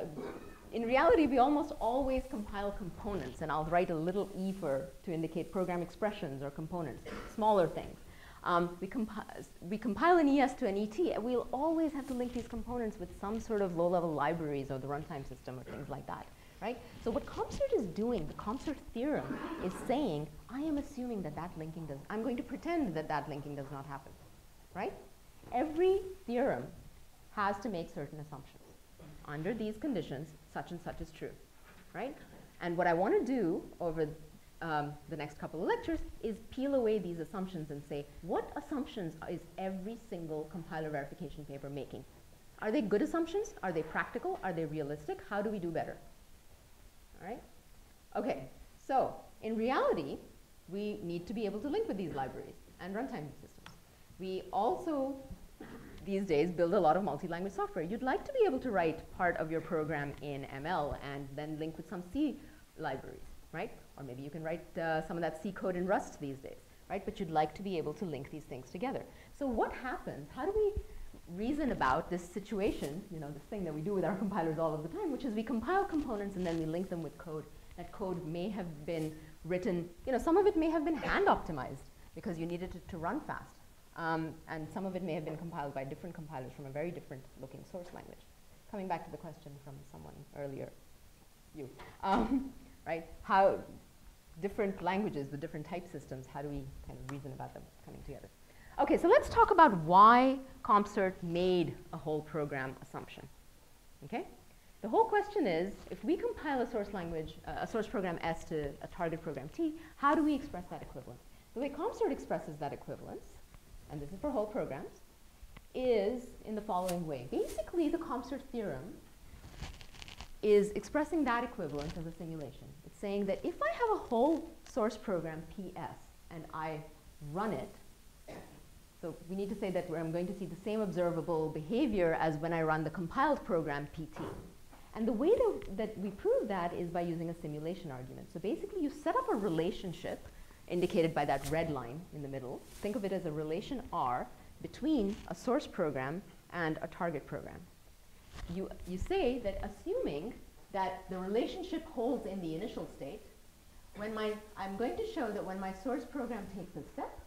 in reality, we almost always compile components, and I'll write a little e for to indicate program expressions or components, smaller things. Um, we, compi we compile an ES to an ET, and we'll always have to link these components with some sort of low-level libraries or the runtime system or things like that, right? So what CompCert is doing, the CompCert theorem, is saying, I am assuming that that linking does, I'm going to pretend that that linking does not happen, right? Every theorem has to make certain assumptions. Under these conditions, such and such is true, right? And what I want to do over um, the next couple of lectures is peel away these assumptions and say, what assumptions is every single compiler verification paper making? Are they good assumptions? Are they practical? Are they realistic? How do we do better? Right? Okay, so in reality, we need to be able to link with these libraries and runtime systems. We also these days build a lot of multi-language software. You'd like to be able to write part of your program in ML and then link with some C libraries, right? Or maybe you can write uh, some of that C code in Rust these days, right? But you'd like to be able to link these things together. So what happens? How do we reason about this situation, you know, this thing that we do with our (laughs) compilers all of the time, which is we compile components and then we link them with code. That code may have been written, you know, some of it may have been hand optimized because you needed it to run fast. Um, and some of it may have been compiled by different compilers from a very different looking source language. Coming back to the question from someone earlier, you, um, (laughs) right? How different languages with different type systems, how do we kind of reason about them coming together? Okay, so let's talk about why CompCert made a whole program assumption. Okay? The whole question is, if we compile a source language, uh, a source program S to a target program T, how do we express that equivalence? The way CompCert expresses that equivalence and this is for whole programs, is in the following way. Basically, the CompCert theorem is expressing that equivalent as a simulation. It's saying that if I have a whole source program, PS, and I run it, so we need to say that I'm going to see the same observable behavior as when I run the compiled program, PT. And the way to, that we prove that is by using a simulation argument. So basically, you set up a relationship indicated by that red line in the middle. Think of it as a relation R between a source program and a target program. You, you say that assuming that the relationship holds in the initial state, when my, I'm going to show that when my source program takes a step,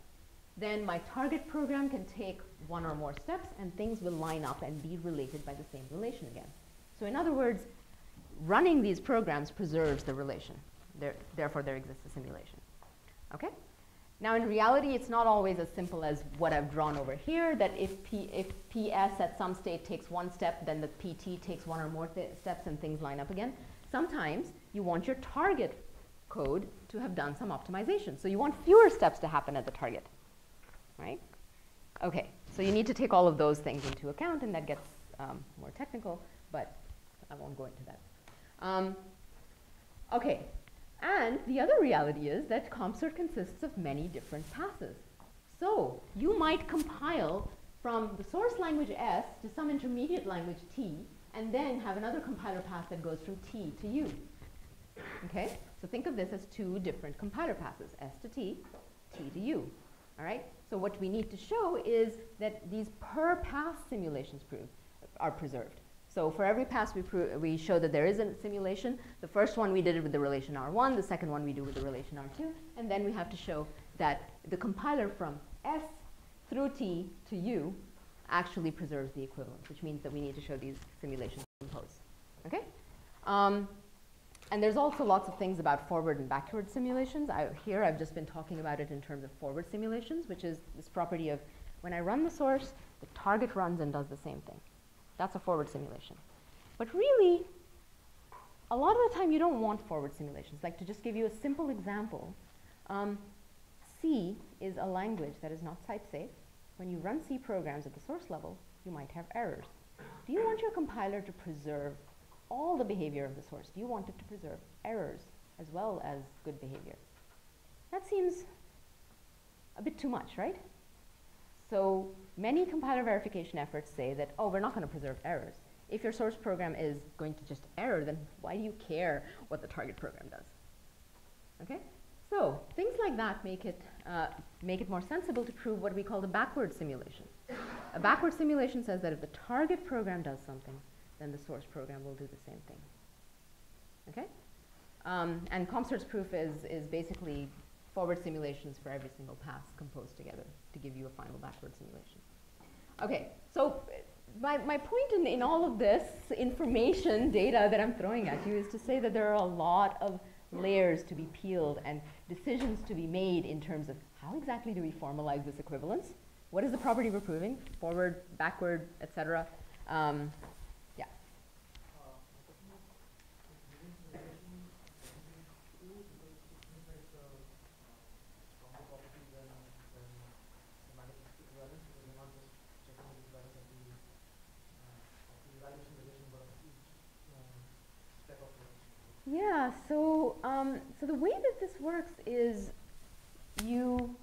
then my target program can take one or more steps and things will line up and be related by the same relation again. So in other words, running these programs preserves the relation. There, therefore, there exists a simulation. Okay? Now in reality, it's not always as simple as what I've drawn over here, that if, P, if PS at some state takes one step, then the PT takes one or more steps and things line up again. Sometimes you want your target code to have done some optimization. So you want fewer steps to happen at the target, right? Okay, so you need to take all of those things into account, and that gets um, more technical, but I won't go into that. Um, okay, and the other reality is that CompCert consists of many different passes. So you might compile from the source language S to some intermediate language T, and then have another compiler pass that goes from T to U. Okay? So think of this as two different compiler passes, S to T, T to U. All right? So what we need to show is that these per pass simulations prove, are preserved. So for every pass, we, we show that there is a simulation. The first one we did it with the relation R1, the second one we do with the relation R2, and then we have to show that the compiler from S through T to U actually preserves the equivalence, which means that we need to show these simulations compose. Okay? Um, and there's also lots of things about forward and backward simulations. I, here I've just been talking about it in terms of forward simulations, which is this property of when I run the source, the target runs and does the same thing. That's a forward simulation. But really, a lot of the time you don't want forward simulations. Like to just give you a simple example, um, C is a language that is not type safe. When you run C programs at the source level, you might have errors. Do you want your compiler to preserve all the behavior of the source? You want it to preserve errors as well as good behavior? That seems a bit too much, right? So many compiler verification efforts say that, oh, we're not going to preserve errors. If your source program is going to just error, then why do you care what the target program does? Okay? So things like that make it, uh, make it more sensible to prove what we call the backward simulation. A backward simulation says that if the target program does something, then the source program will do the same thing. Okay? Um, and CompCert's proof is, is basically forward simulations for every single pass composed together to give you a final backward simulation. Okay, so my, my point in, in all of this information, (laughs) data that I'm throwing at you is to say that there are a lot of layers to be peeled and decisions to be made in terms of how exactly do we formalize this equivalence? What is the property we're proving? Forward, backward, etc. Um, yeah. So, um, so the way that this works is you,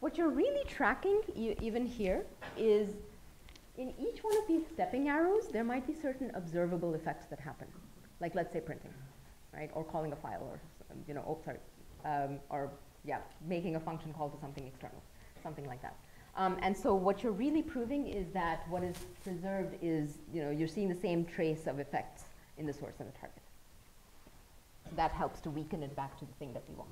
what you're really tracking, you, even here, is in each one of these stepping arrows, there might be certain observable effects that happen. Like let's say printing, right? Or calling a file or, you know, oh, sorry, um, or yeah, making a function call to something external, something like that. Um, and so what you're really proving is that what is preserved is, you know, you're seeing the same trace of effects in the source and the target. That helps to weaken it back to the thing that we want.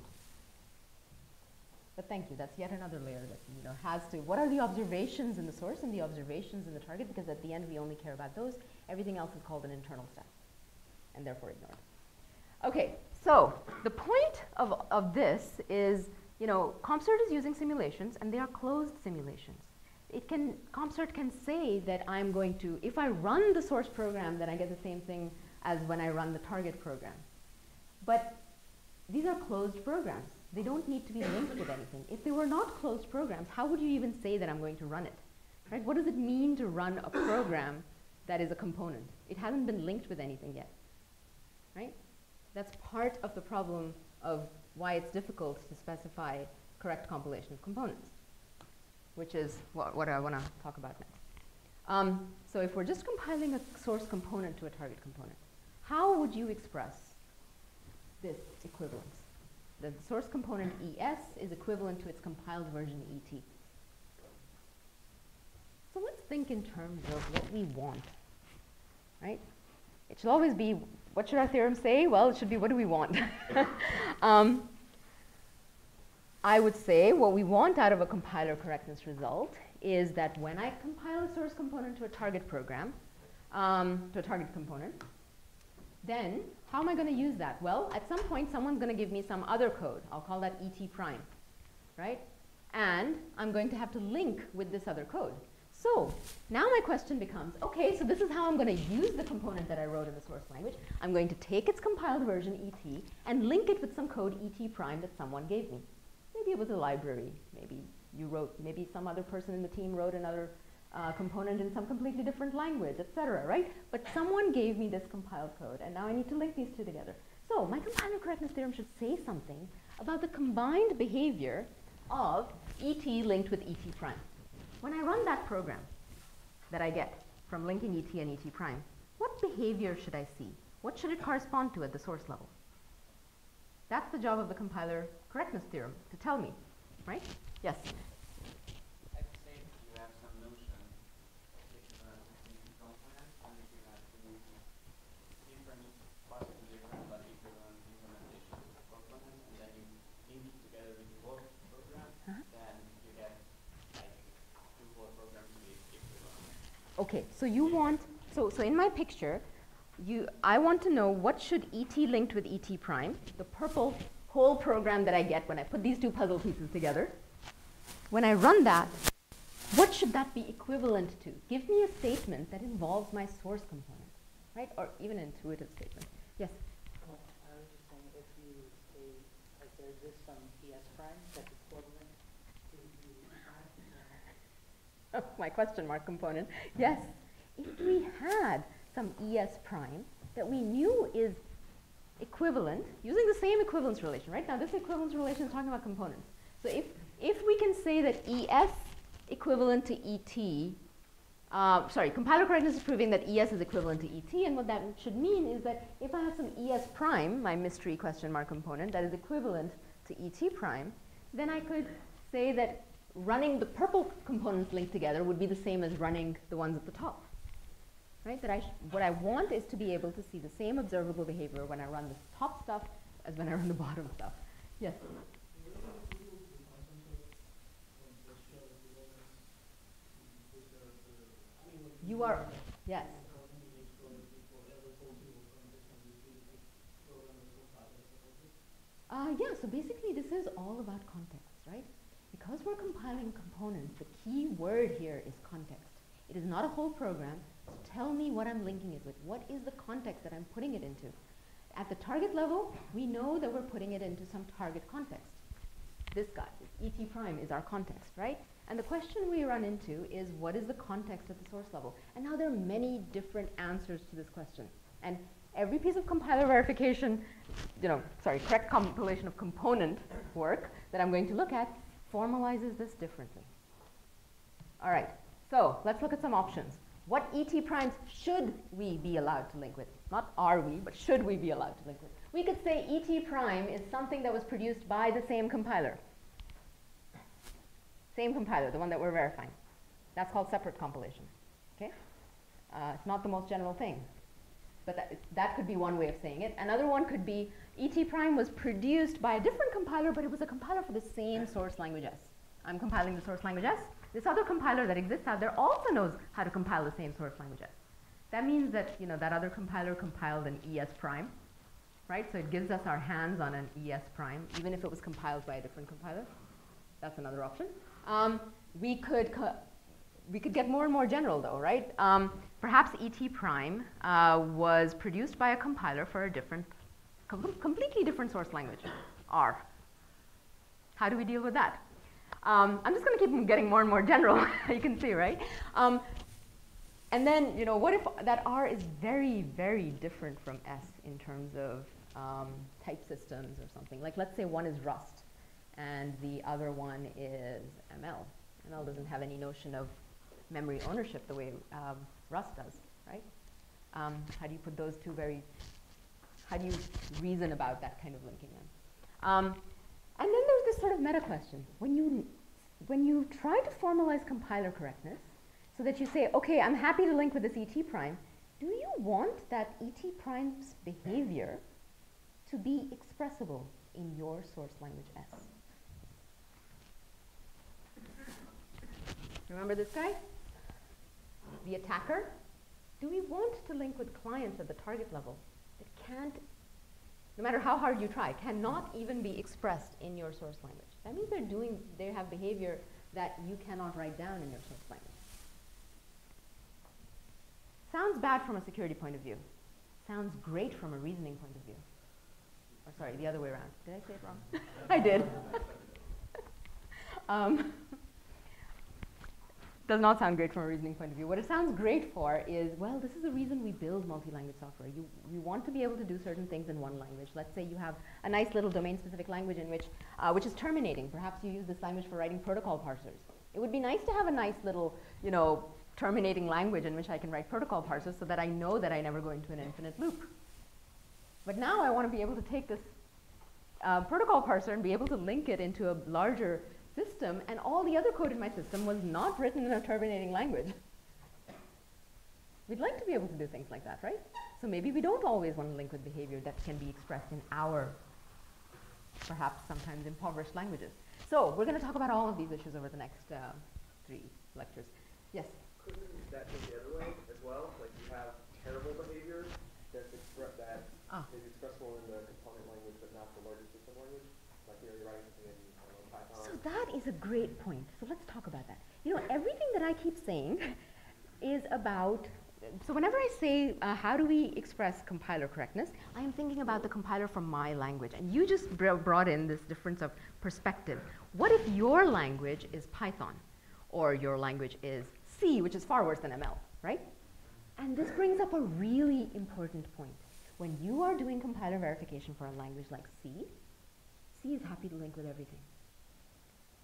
But thank you, that's yet another layer that you know has to, what are the observations in the source and the observations in the target, because at the end we only care about those. Everything else is called an internal step, and therefore ignored. Okay, so the point of, of this is, you know, CompCert is using simulations, and they are closed simulations. It can, CompCert can say that I'm going to, if I run the source program, then I get the same thing as when I run the target program. But these are closed programs. They don't need to be linked with anything. If they were not closed programs, how would you even say that I'm going to run it? Right? What does it mean to run a program that is a component? It hasn't been linked with anything yet. Right? That's part of the problem of why it's difficult to specify correct compilation of components, which is what, what I want to talk about next. Um, so if we're just compiling a source component to a target component, how would you express this equivalence? The source component ES is equivalent to its compiled version ET. So let's think in terms of what we want, right? It should always be, what should our theorem say? Well, it should be, what do we want? (laughs) um, I would say what we want out of a compiler correctness result is that when I compile a source component to a target program, um, to a target component, then how am I going to use that? Well, at some point, someone's going to give me some other code. I'll call that ET prime, right? And I'm going to have to link with this other code. So now my question becomes, okay, so this is how I'm going to use the component that I wrote in the source language. I'm going to take its compiled version ET and link it with some code ET prime that someone gave me. Maybe it was a library. Maybe you wrote, maybe some other person in the team wrote another uh, component in some completely different language, etc., right? But someone gave me this compiled code, and now I need to link these two together. So my compiler correctness theorem should say something about the combined behavior of ET linked with ET prime. When I run that program that I get from linking ET and ET prime, what behavior should I see? What should it correspond to at the source level? That's the job of the compiler correctness theorem to tell me, right? Yes? So you want, so, so in my picture, you, I want to know what should ET linked with ET prime, the purple whole program that I get when I put these two puzzle pieces together. When I run that, what should that be equivalent to? Give me a statement that involves my source component, right? Or even an intuitive statement. Yes? Well, I was just saying if you say like there exists some ES prime that's equivalent to the (laughs) Oh, my question mark component. Yes, if we had some ES prime that we knew is equivalent, using the same equivalence relation, right? Now this equivalence relation is talking about components. So if, if we can say that ES equivalent to ET, uh, sorry, compiler correctness is proving that ES is equivalent to ET, and what that should mean is that if I have some ES prime, my mystery question mark component, that is equivalent to ET prime, then I could say that running the purple components linked together would be the same as running the ones at the top. Right? That I what I want is to be able to see the same observable behavior when I run the top stuff as when I run the bottom stuff. Yes. You are, yes. Uh, yeah, so basically this is all about context, right? Because we're compiling components, the key word here is context. It is not a whole program. Tell me what I'm linking it with. What is the context that I'm putting it into? At the target level, we know that we're putting it into some target context. This guy, ET prime, is our context, right? And the question we run into is what is the context at the source level? And now there are many different answers to this question. And every piece of compiler verification, you know, sorry, correct compilation of component work that I'm going to look at formalizes this differently. All right, so let's look at some options. What ET primes should we be allowed to link with? Not are we, but should we be allowed to link with? We could say ET prime is something that was produced by the same compiler. Same compiler, the one that we're verifying. That's called separate compilation. Okay? Uh, it's not the most general thing. But that, that could be one way of saying it. Another one could be ET prime was produced by a different compiler, but it was a compiler for the same source language S. I'm compiling the source language S. This other compiler that exists out there also knows how to compile the same source language S. That means that you know that other compiler compiled an ES prime, right? So it gives us our hands on an ES prime, even if it was compiled by a different compiler. That's another option. Um, we could we could get more and more general though, right? Um, perhaps ET prime uh, was produced by a compiler for a different, com completely different source language, R. How do we deal with that? Um, I'm just going to keep getting more and more general, (laughs) you can see, right? Um, and then, you know, what if that R is very, very different from S in terms of um, type systems or something? Like, let's say one is Rust and the other one is ML. ML doesn't have any notion of memory ownership the way um, Rust does, right? Um, how do you put those two very, how do you reason about that kind of linking them? Um, and then there's this sort of meta question. When you, when you try to formalize compiler correctness, so that you say, okay, I'm happy to link with this ET prime, do you want that ET prime's behavior to be expressible in your source language S? Remember this guy? the attacker, do we want to link with clients at the target level that can't, no matter how hard you try, cannot even be expressed in your source language? That means they're doing, they have behavior that you cannot write down in your source language. Sounds bad from a security point of view. Sounds great from a reasoning point of view. Or sorry, the other way around. Did I say it wrong? (laughs) I did. (laughs) um, does not sound great from a reasoning point of view. What it sounds great for is, well, this is the reason we build multi-language software. You, you want to be able to do certain things in one language. Let's say you have a nice little domain-specific language in which, uh, which is terminating. Perhaps you use this language for writing protocol parsers. It would be nice to have a nice little, you know, terminating language in which I can write protocol parsers so that I know that I never go into an infinite loop. But now I want to be able to take this uh, protocol parser and be able to link it into a larger system, and all the other code in my system was not written in a terminating language. We'd like to be able to do things like that, right? So maybe we don't always want to link with behavior that can be expressed in our, perhaps sometimes impoverished languages. So we're going to talk about all of these issues over the next uh, three lectures. Yes? Couldn't that be the other way as well? Like you have terrible behavior that's expre- that ah. is expressible in the component language but not the larger system language? Like you know, you're writing something in so that is a great point. So let's talk about that. You know, everything that I keep saying (laughs) is about, so whenever I say, uh, how do we express compiler correctness, I am thinking about the compiler from my language. And you just br brought in this difference of perspective. What if your language is Python? Or your language is C, which is far worse than ML, right? And this brings up a really important point. When you are doing compiler verification for a language like C, C is happy to link with everything.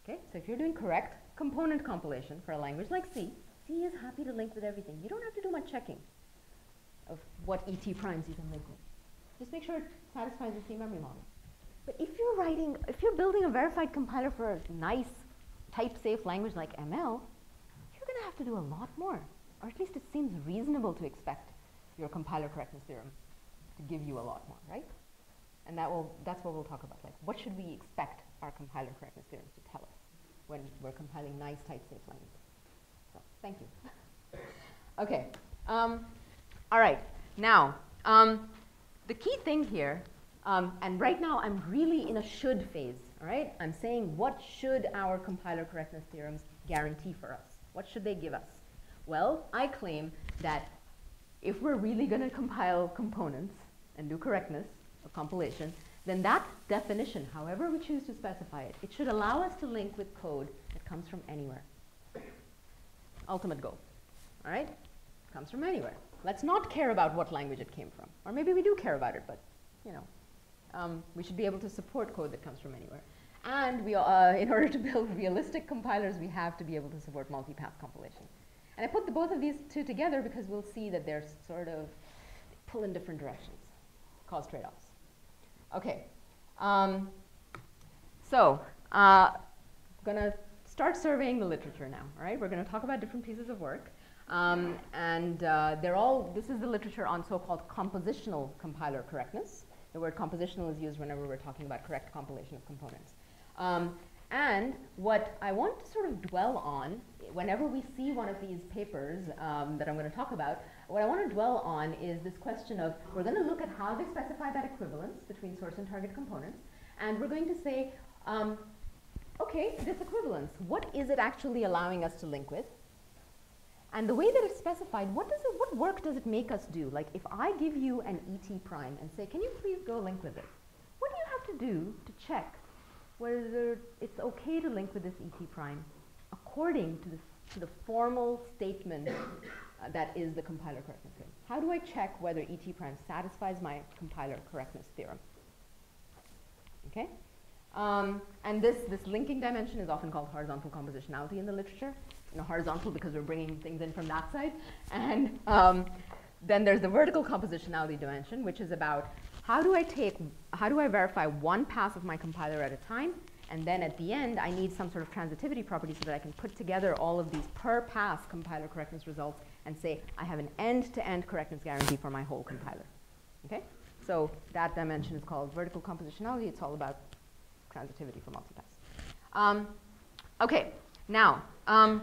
Okay, so if you're doing correct component compilation for a language like C, C is happy to link with everything. You don't have to do much checking of what ET primes you can link with. Just make sure it satisfies the C memory model. But if you're writing, if you're building a verified compiler for a nice type-safe language like ML, you're going to have to do a lot more. or at least it seems reasonable to expect your compiler correctness theorem to give you a lot more, right? And that will, that's what we'll talk about. Like, what should we expect our compiler correctness theorems to tell us when we're compiling nice type safe languages? So, thank you. (laughs) okay. Um, all right. Now, um, the key thing here, um, and right now I'm really in a should phase. All right. I'm saying what should our compiler correctness theorems guarantee for us? What should they give us? Well, I claim that if we're really going to compile components and do correctness or compilation, then that definition, however we choose to specify it, it should allow us to link with code that comes from anywhere. Ultimate goal. All right? Comes from anywhere. Let's not care about what language it came from. Or maybe we do care about it, but, you know, um, we should be able to support code that comes from anywhere. And we, uh, (laughs) in order to build realistic compilers, we have to be able to support multipath compilation. And I put the, both of these two together because we'll see that they're sort of pull in different directions, cause trade-offs. Okay, um, so uh, I'm gonna start surveying the literature now. All right, we're gonna talk about different pieces of work, um, and uh, they're all. This is the literature on so-called compositional compiler correctness. The word compositional is used whenever we're talking about correct compilation of components. Um, and what I want to sort of dwell on, whenever we see one of these papers um, that I'm going to talk about, what I want to dwell on is this question of we're going to look at how they specify that equivalence between source and target components, and we're going to say, um, okay, this equivalence, what is it actually allowing us to link with? And the way that it's specified, what, does it, what work does it make us do? Like if I give you an ET prime and say, can you please go link with it? What do you have to do to check whether it's okay to link with this ET prime according to the, to the formal statement uh, that is the compiler correctness theorem. How do I check whether ET prime satisfies my compiler correctness theorem? Okay? Um, and this, this linking dimension is often called horizontal compositionality in the literature. You know, horizontal because we're bringing things in from that side. And um, then there's the vertical compositionality dimension, which is about how do I take, how do I verify one pass of my compiler at a time? And then at the end, I need some sort of transitivity property so that I can put together all of these per pass compiler correctness results and say I have an end-to-end -end correctness guarantee for my whole compiler. Okay? So that dimension is called vertical compositionality. It's all about transitivity for multipass. Um, okay, now, um,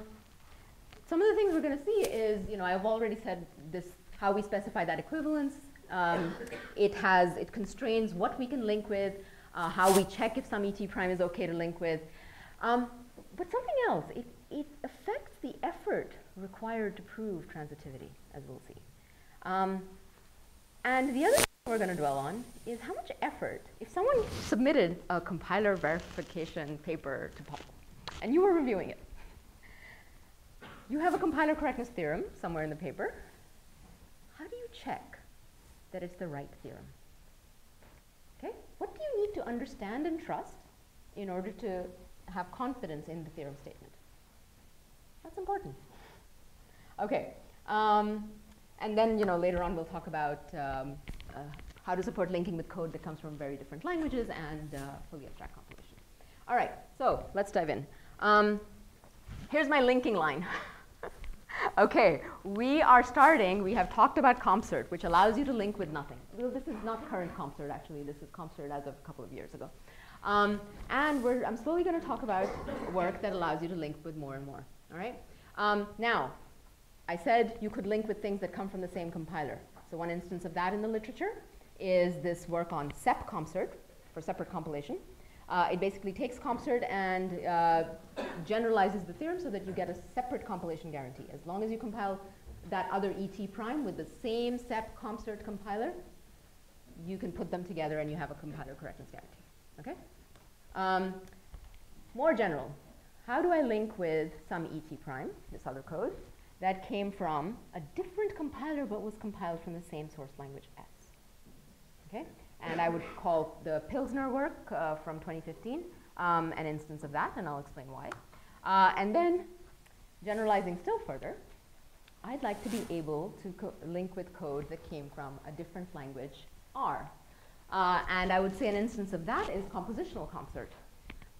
some of the things we're going to see is, you know, I've already said this, how we specify that equivalence, um, it has, it constrains what we can link with, uh, how we check if some ET prime is okay to link with. Um, but something else, it, it affects the effort required to prove transitivity, as we'll see. Um, and the other thing we're going to dwell on is how much effort, if someone submitted a compiler verification paper to POPL, and you were reviewing it, you have a compiler correctness theorem somewhere in the paper. How do you check that it's the right theorem. Okay? What do you need to understand and trust in order to have confidence in the theorem statement? That's important. Okay. Um, and then, you know, later on we'll talk about um, uh, how to support linking with code that comes from very different languages and uh, fully abstract compilation. All right, so let's dive in. Um, here's my linking line. (laughs) okay, we are starting, we have talked about CompCert, which allows you to link with nothing. Well, this is not current CompCert, actually. This is CompCert as of a couple of years ago. Um, and I'm slowly going to talk about work that allows you to link with more and more. All right? Um, now, I said you could link with things that come from the same compiler. So one instance of that in the literature is this work on SEP CompCert for separate compilation. Uh, it basically takes CompCert and uh, generalizes the theorem so that you get a separate compilation guarantee. As long as you compile that other ET prime with the same SEP CompCert compiler, you can put them together and you have a compiler correctness guarantee. Okay? Um, more general, how do I link with some ET prime, this other code, that came from a different compiler but was compiled from the same source language S? Okay? And I would call the Pilsner work uh, from 2015 um, an instance of that, and I'll explain why. Uh, and then, generalizing still further, I'd like to be able to link with code that came from a different language, R. Uh, and I would say an instance of that is compositional CompCert,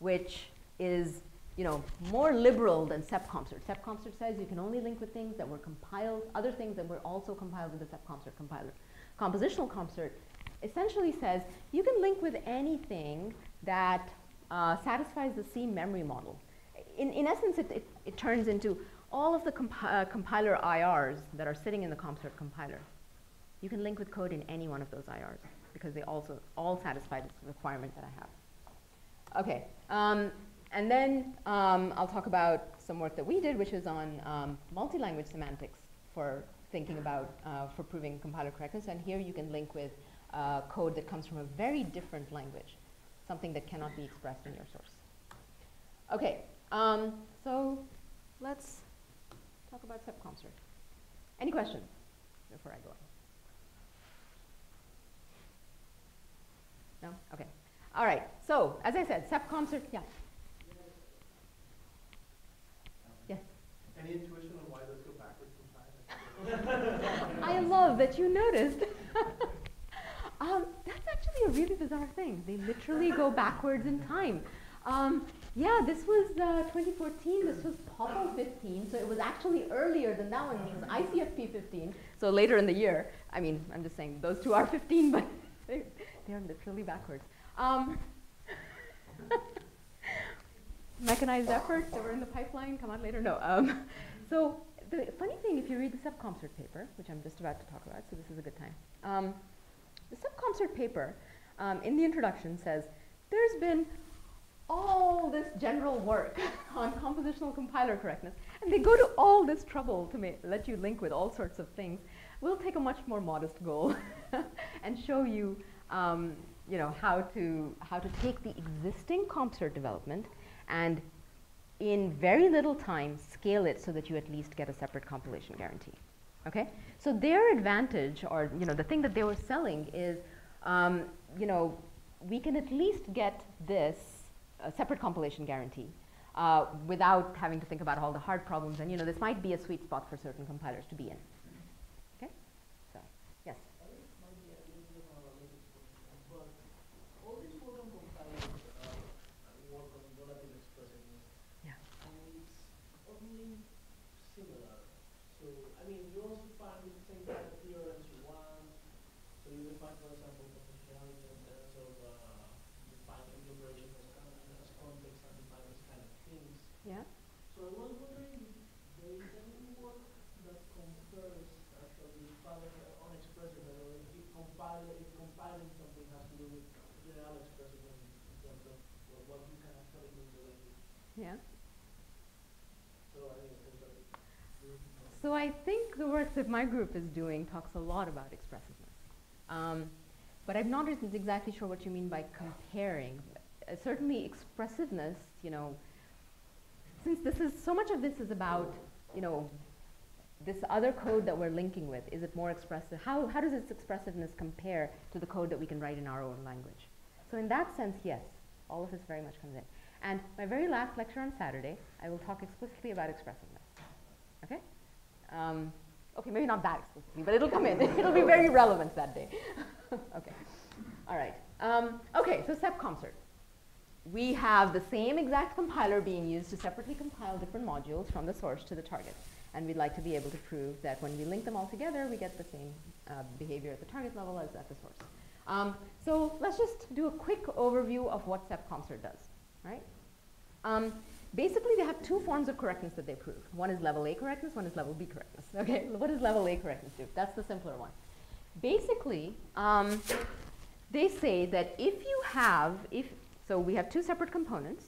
which is you know, more liberal than SepCompCert. SepCompCert says you can only link with things that were compiled, other things that were also compiled with the SepCompCert compiler. Compositional CompCert essentially says you can link with anything that uh, satisfies the C memory model. In, in essence, it, it, it turns into all of the compi uh, compiler IRs that are sitting in the CompCert compiler. You can link with code in any one of those IRs because they also all satisfy this requirement that I have. Okay, um, and then um, I'll talk about some work that we did, which is on um, multi-language semantics for thinking about, uh, for proving compiler correctness. And here you can link with uh, code that comes from a very different language, something that cannot be expressed in your source. Okay, um, so let's talk about SepCompCert. Any questions before I go on? No? Okay. All right. So, as I said, SepCompCert, yeah. Yes. Any intuition on why those go backwards from time? (laughs) I love that you noticed. (laughs) um, that's actually a really bizarre thing. They literally go backwards in time. Um, yeah, this was uh, 2014. This was POPL 15, so it was actually earlier than that one, which was ICFP 15. So later in the year. I mean, I'm just saying those two are 15, (laughs) but they, they are literally backwards. Um, mechanized efforts that were in the pipeline come out later. No. Um, (laughs) so the funny thing, if you read the SepCompCert paper, which I'm just about to talk about, so this is a good time. Um, the SepCompCert paper, um, in the introduction, says there's been all this general work (laughs) on compositional compiler correctness, and they go to all this trouble to let you link with all sorts of things. We'll take a much more modest goal (laughs) and show you, um, you know, how to how to take the existing CompCert development and in very little time scale it so that you at least get a separate compilation guarantee. Okay, so their advantage, or you know, the thing that they were selling is, um, you know, we can at least get this a separate compilation guarantee uh, without having to think about all the hard problems. And you know, this might be a sweet spot for certain compilers to be in. Okay? So, yes? Yeah. And it's only similar. So, I mean, you also find the same kind of theorems you want. So you define, for example, proportionality in terms of uh, defining the operation as, as context and define these kind of things. Yeah. So I was wondering if there is any work that compares actually defining uh, unexpressive or if, compile, if compiling something has to do with general expressiveness in terms of well, what you can actually do in the language. Yeah. So I mean, essentially. So I think the work that my group is doing talks a lot about expressiveness. Um, but I'm not exactly sure what you mean by comparing. Uh, certainly expressiveness, you know, since this is, so much of this is about, you know, this other code that we're linking with, is it more expressive? How, how does its expressiveness compare to the code that we can write in our own language? So in that sense, yes, all of this very much comes in. And my very last lecture on Saturday, I will talk explicitly about expressiveness. Okay? Um, okay, maybe not that explicitly, but it'll come in. (laughs) it'll be very relevant that day. (laughs) okay. All right. Um, okay, so SepCompCert. We have the same exact compiler being used to separately compile different modules from the source to the target. And we'd like to be able to prove that when we link them all together, we get the same uh, behavior at the target level as at the source. Um, so let's just do a quick overview of what SepCompCert does, right? Um, basically, they have two forms of correctness that they prove. One is level A correctness, one is level B correctness. (laughs) Okay, what does level A correctness do? That's the simpler one. Basically, um, they say that if you have, if so we have two separate components,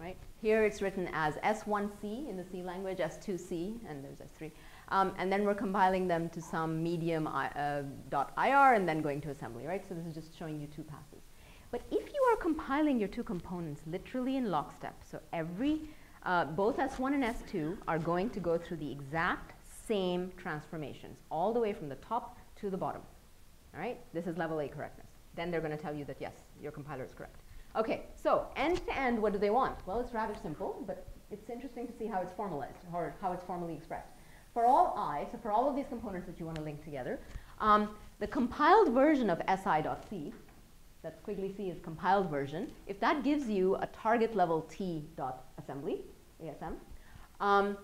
right? Here it's written as S1C in the C language, S2C, and there's S3. Um, and then we're compiling them to some medium uh, dot .ir and then going to assembly, right? So this is just showing you two passes. But if you are compiling your two components literally in lockstep, so every, uh, both S1 and S2 are going to go through the exact same transformations, all the way from the top to the bottom, all right? This is level A correctness. Then they're going to tell you that, yes, your compiler is correct. Okay, so end to end, what do they want? Well, it's rather simple, but it's interesting to see how it's formalized, or how it's formally expressed. For all i, so for all of these components that you want to link together, um, the compiled version of si.c, that squiggly c is compiled version, if that gives you a target level t dot assembly, ASM. Um,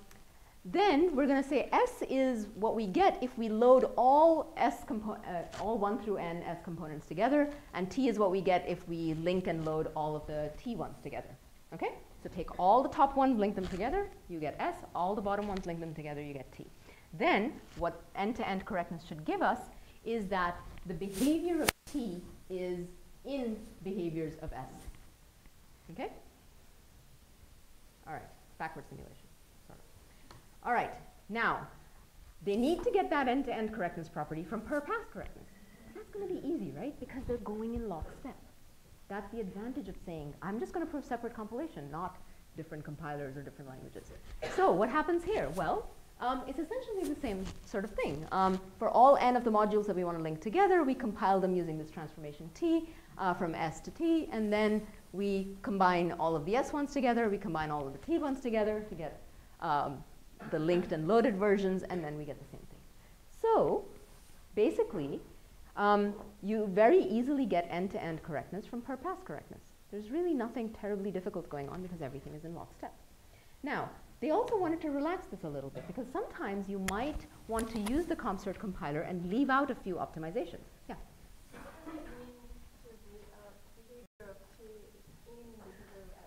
then we're going to say S is what we get if we load all S uh, all 1 through n S components together, and T is what we get if we link and load all of the T ones together. Okay? So take all the top ones, link them together, you get S. All the bottom ones, link them together, you get T. Then what end-to-end -end correctness should give us is that the behavior of T is in behaviors of S. Okay? All right, backward simulation. Sorry. All right, now, they need to get that end-to-end -end correctness property from per pass correctness. That's going to be easy, right? Because they're going in lockstep. That's the advantage of saying, I'm just going to prove separate compilation, not different compilers or different languages. So what happens here? Well, um, it's essentially the same sort of thing. Um, for all n of the modules that we want to link together, we compile them using this transformation T uh, from S to T, and then we combine all of the S ones together, we combine all of the T ones together to get um, the linked and loaded versions, and then we get the same thing. So basically, um, you very easily get end-to-end -end correctness from per pass correctness. There's really nothing terribly difficult going on because everything is in lockstep. Now, they also wanted to relax this a little bit because sometimes you might want to use the CompCert compiler and leave out a few optimizations. Yeah?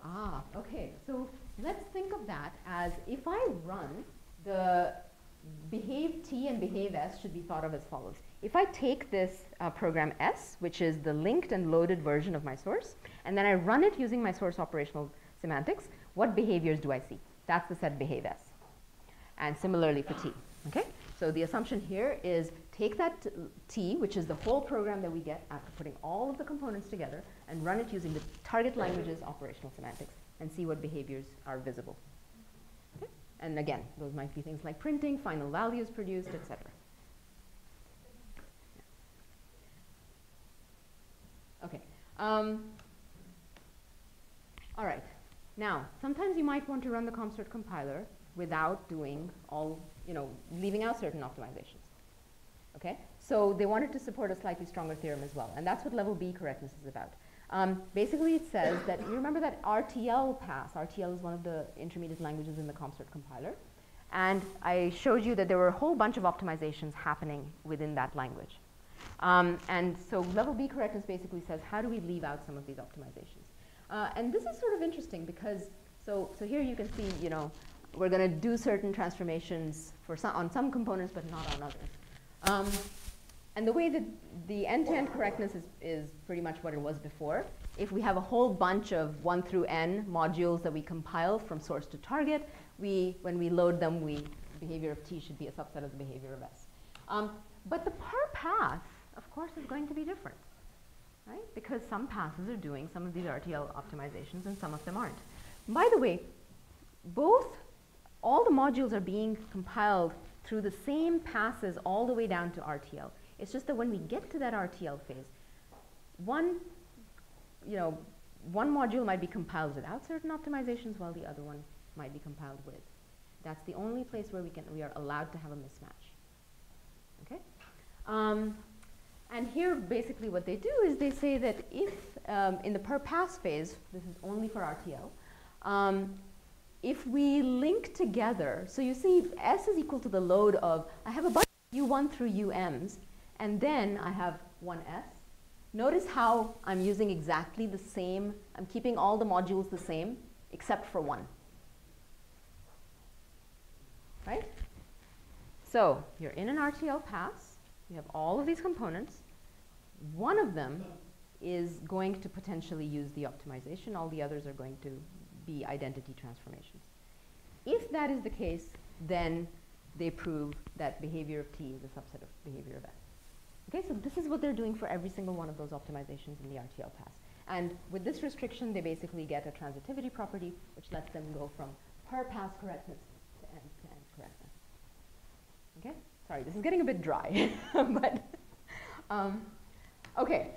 Ah, okay. So let's think of that as if I run the behave T and behave S should be thought of as follows. If I take this uh, program S, which is the linked and loaded version of my source, and then I run it using my source operational semantics, what behaviors do I see? That's the set behave S. And similarly for T. Okay? So the assumption here is take that T, which is the whole program that we get after putting all of the components together, and run it using the target language's operational semantics, and see what behaviors are visible. And again, those might be things like printing, final values produced, etc. Okay. Um, all right. Now, sometimes you might want to run the CompCert compiler without doing all, you know, leaving out certain optimizations. Okay? So they wanted to support a slightly stronger theorem as well, and that's what level B correctness is about. Um, basically, it says that you remember that RTL pass. RTL is one of the intermediate languages in the CompCert compiler. And I showed you that there were a whole bunch of optimizations happening within that language. Um, and so level B correctness basically says, how do we leave out some of these optimizations? Uh, and this is sort of interesting because, so, so here you can see, you know, we're going to do certain transformations for some, on some components, but not on others. Um, and the way that the end-to-end -end correctness is, is pretty much what it was before. If we have a whole bunch of 1 through n modules that we compile from source to target, we, when we load them, we, behavior of t should be a subset of the behavior of s. Um, but the per pass, of course, is going to be different right? Because some passes are doing some of these RTL optimizations and some of them aren't. By the way, both, all the modules are being compiled through the same passes all the way down to RTL. It's just that when we get to that RTL phase, one, you know, one module might be compiled without certain optimizations while the other one might be compiled with. That's the only place where we, can, we are allowed to have a mismatch. Okay? Um, and here, basically, what they do is they say that if um, in the per pass phase, this is only for RTL, um, if we link together, so you see S is equal to the load of, I have a bunch of U1 through UMs, and then I have one S. Notice how I'm using exactly the same, I'm keeping all the modules the same, except for one. Right? So you're in an RTL pass, you have all of these components, one of them is going to potentially use the optimization. All the others are going to be identity transformations. If that is the case, then they prove that behavior of T is a subset of behavior of S. Okay, so this is what they're doing for every single one of those optimizations in the RTL pass. And with this restriction, they basically get a transitivity property, which lets them go from per pass correctness to end-to-end correctness. Okay, sorry, this is getting a bit dry, (laughs) but um, Okay.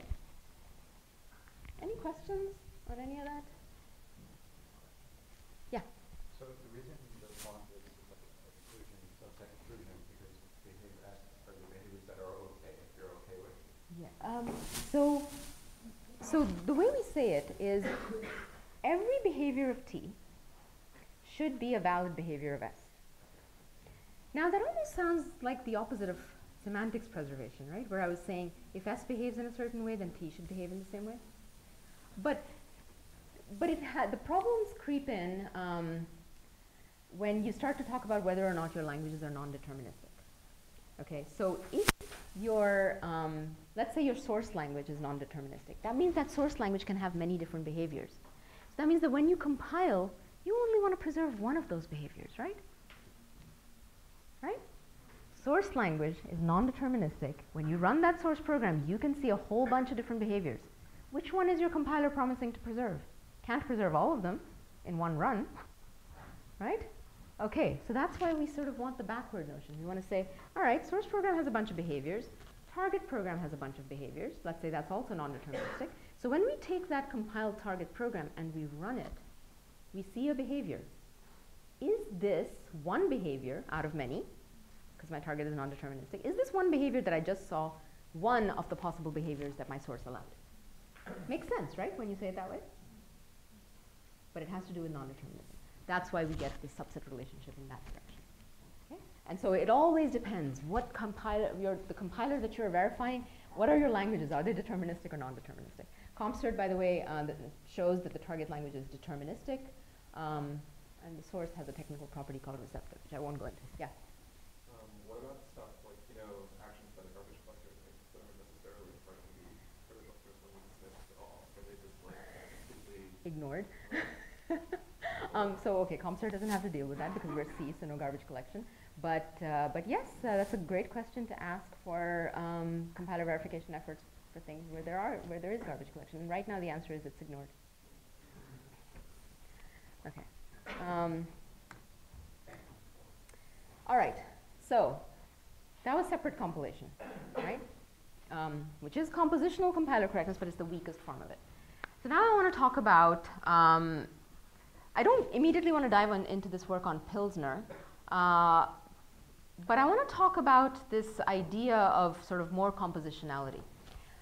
Any questions on any of that? Yeah. So the reason the font is exclusion, subset exclusion, because behavior are the behaviors that are okay, if you're okay with. Yeah. Um, so, so the way we say it is every behavior of T should be a valid behavior of S. Now that almost sounds like the opposite of semantics preservation, right? Where I was saying if S behaves in a certain way, then T should behave in the same way. But but it had the problems creep in um, when you start to talk about whether or not your languages are non-deterministic. Okay, so if your, um, let's say your source language is non-deterministic, that means that source language can have many different behaviors. So that means that when you compile, you only want to preserve one of those behaviors, right? Right? Source language is non-deterministic. When you run that source program, you can see a whole bunch of different behaviors. Which one is your compiler promising to preserve? Can't preserve all of them in one run, (laughs) right? Okay, so that's why we sort of want the backward notion. We want to say, all right, source program has a bunch of behaviors, target program has a bunch of behaviors. Let's say that's also non-deterministic. So when we take that compiled target program and we run it, we see a behavior. Is this one behavior out of many, because my target is non-deterministic, is this one behavior that I just saw one of the possible behaviors that my source allowed? Makes sense, right, when you say it that way? But it has to do with non-determinism. That's why we get the subset relationship in that direction. And so it always depends what compiler, your, the compiler that you're verifying, what are your languages? Are they deterministic or non-deterministic? CompCert, by the way, uh, that shows that the target language is deterministic, um, and the source has a technical property called receptive, which I won't go into. Yeah? Um, what about stuff like, you know, actions by the garbage collector, things that aren't necessarily part of the critical source language at all? Are they just like completely Ignored. (laughs) um, so okay, CompCert doesn't have to deal with that because we're C, so no garbage collection. But uh, but yes, uh, that's a great question to ask for um, compiler verification efforts for things where there are where there is garbage collection. And right now the answer is it's ignored. Okay. Um, all right. So that was separate compilation, right? Um, which is compositional compiler correctness, but it's the weakest form of it. So now I want to talk about um, I don't immediately want to dive into this work on Pilsner, uh, but I want to talk about this idea of sort of more compositionality.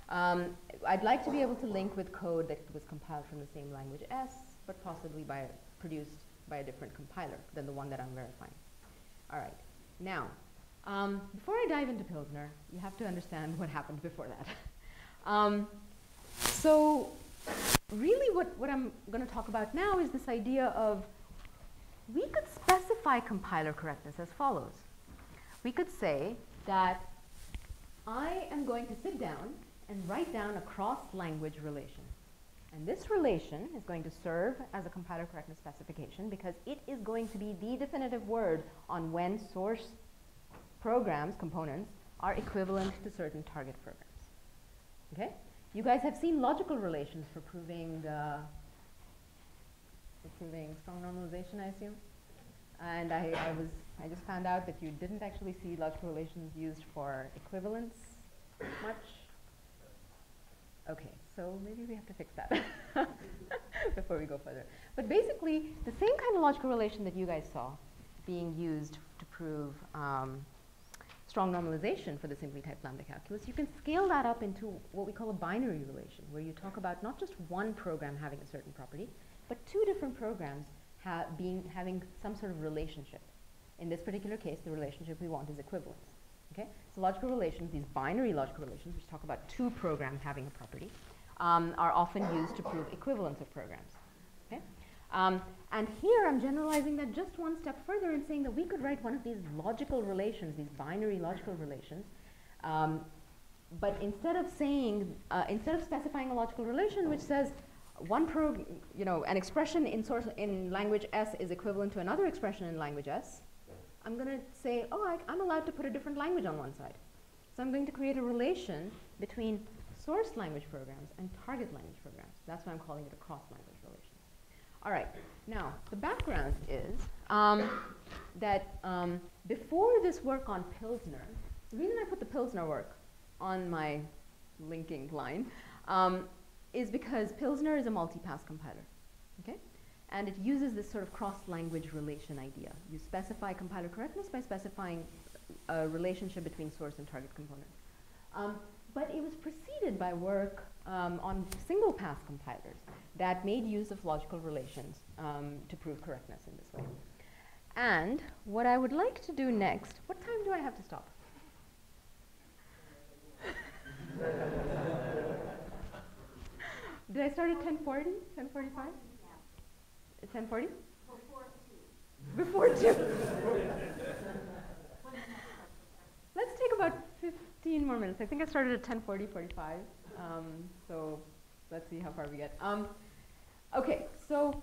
Um, I'd like to be able to link with code that was compiled from the same language S, but possibly by produced by a different compiler than the one that I'm verifying. All right. Now, um, before I dive into Pilsner, you have to understand what happened before that. (laughs) um, so really what, what I'm going to talk about now is this idea of we could specify compiler correctness as follows. We could say that I am going to sit down and write down a cross-language relation. And this relation is going to serve as a compiler correctness specification because it is going to be the definitive word on when source programs, components, are equivalent to certain target programs. Okay? You guys have seen logical relations for proving uh, for proving strong normalization, I assume. And I, I was I just found out that you didn't actually see logical relations used for equivalence much. Okay, so maybe we have to fix that (laughs) before we go further. But basically, the same kind of logical relation that you guys saw being used to prove um, strong normalization for the simply typed lambda calculus, you can scale that up into what we call a binary relation, where you talk about not just one program having a certain property, but two different programs ha being having some sort of relationship. In this particular case, the relationship we want is equivalence. Okay? So logical relations, these binary logical relations, which talk about two programs having a property, um, are often used to prove equivalence of programs. Okay? Um, and here I'm generalizing that just one step further and saying that we could write one of these logical relations, these binary logical relations, um, but instead of saying, uh, instead of specifying a logical relation which says one pro, you know, an expression in source in language S is equivalent to another expression in language S, I'm going to say, oh, I, I'm allowed to put a different language on one side. So I'm going to create a relation between source language programs and target language programs. That's why I'm calling it a cross-language relation. All right. Now, the background is um, that um, before this work on Pilsner, the reason I put the Pilsner work on my linking line um, is because Pilsner is a multi-pass compiler. And it uses this sort of cross-language relation idea. You specify compiler correctness by specifying a relationship between source and target components. Um, but it was preceded by work um, on single pass compilers that made use of logical relations um, to prove correctness in this way. And what I would like to do next, what time do I have to stop? (laughs) Did I start at 1040, 1045? 1040? Before 2. Before 2. Let's take about 15 more minutes. I think I started at 1040, 45. Um, so let's see how far we get. Um, okay, so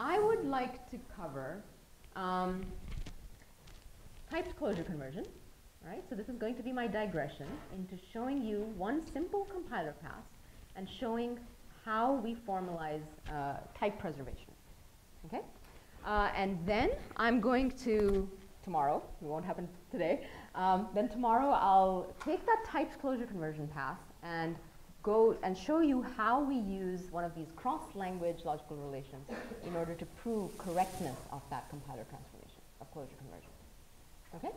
I would like to cover um, typed closure conversion. Right? So this is going to be my digression into showing you one simple compiler pass and showing how we formalize uh, type preservation. Okay? Uh, and then I'm going to, tomorrow, it won't happen today, um, then tomorrow I'll take that typed closure conversion pass and go and show you how we use one of these cross-language logical relations in order to prove correctness of that compiler transformation of closure conversion. Okay?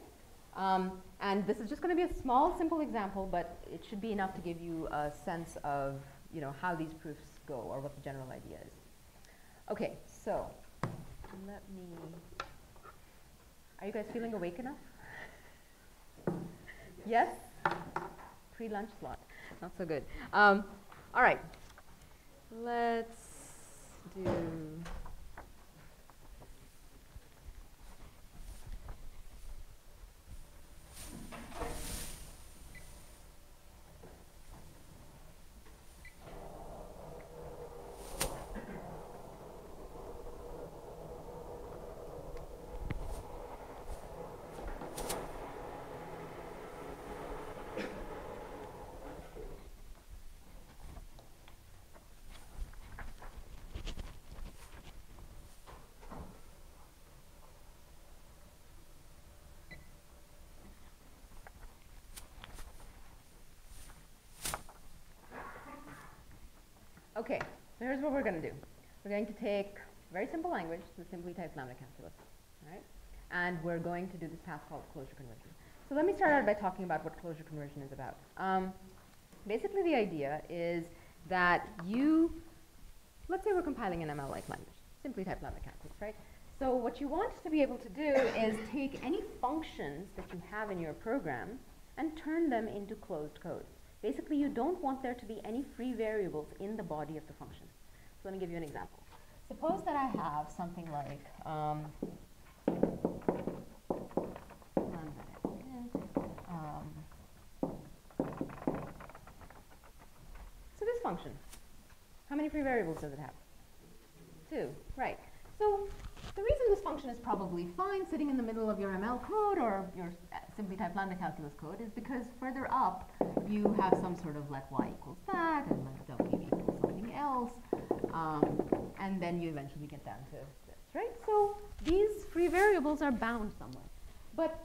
Um, and this is just going to be a small, simple example, but it should be enough to give you a sense of you know, how these proofs go or what the general idea is. Okay, so let me, are you guys feeling awake enough? Yes? Pre-lunch slot, not so good. Um, all right, let's do Okay, so here's what we're going to do. We're going to take very simple language, the simply typed lambda calculus, right? And we're going to do this path called closure conversion. So let me start out by talking about what closure conversion is about. Um, basically, the idea is that you, let's say we're compiling an ML-like language, simply typed lambda calculus, right? So what you want to be able to do is take any functions that you have in your program and turn them into closed code. Basically, you don't want there to be any free variables in the body of the function. So let me give you an example. Suppose that I have something like um, um, so this function, how many free variables does it have? Two, right. So the reason this function is probably fine sitting in the middle of your ML code or your simply typed lambda calculus code is because further up you have some sort of let y equals that and let w equals something else. Um, and then you eventually get down to this, right? So these free variables are bound somewhere. But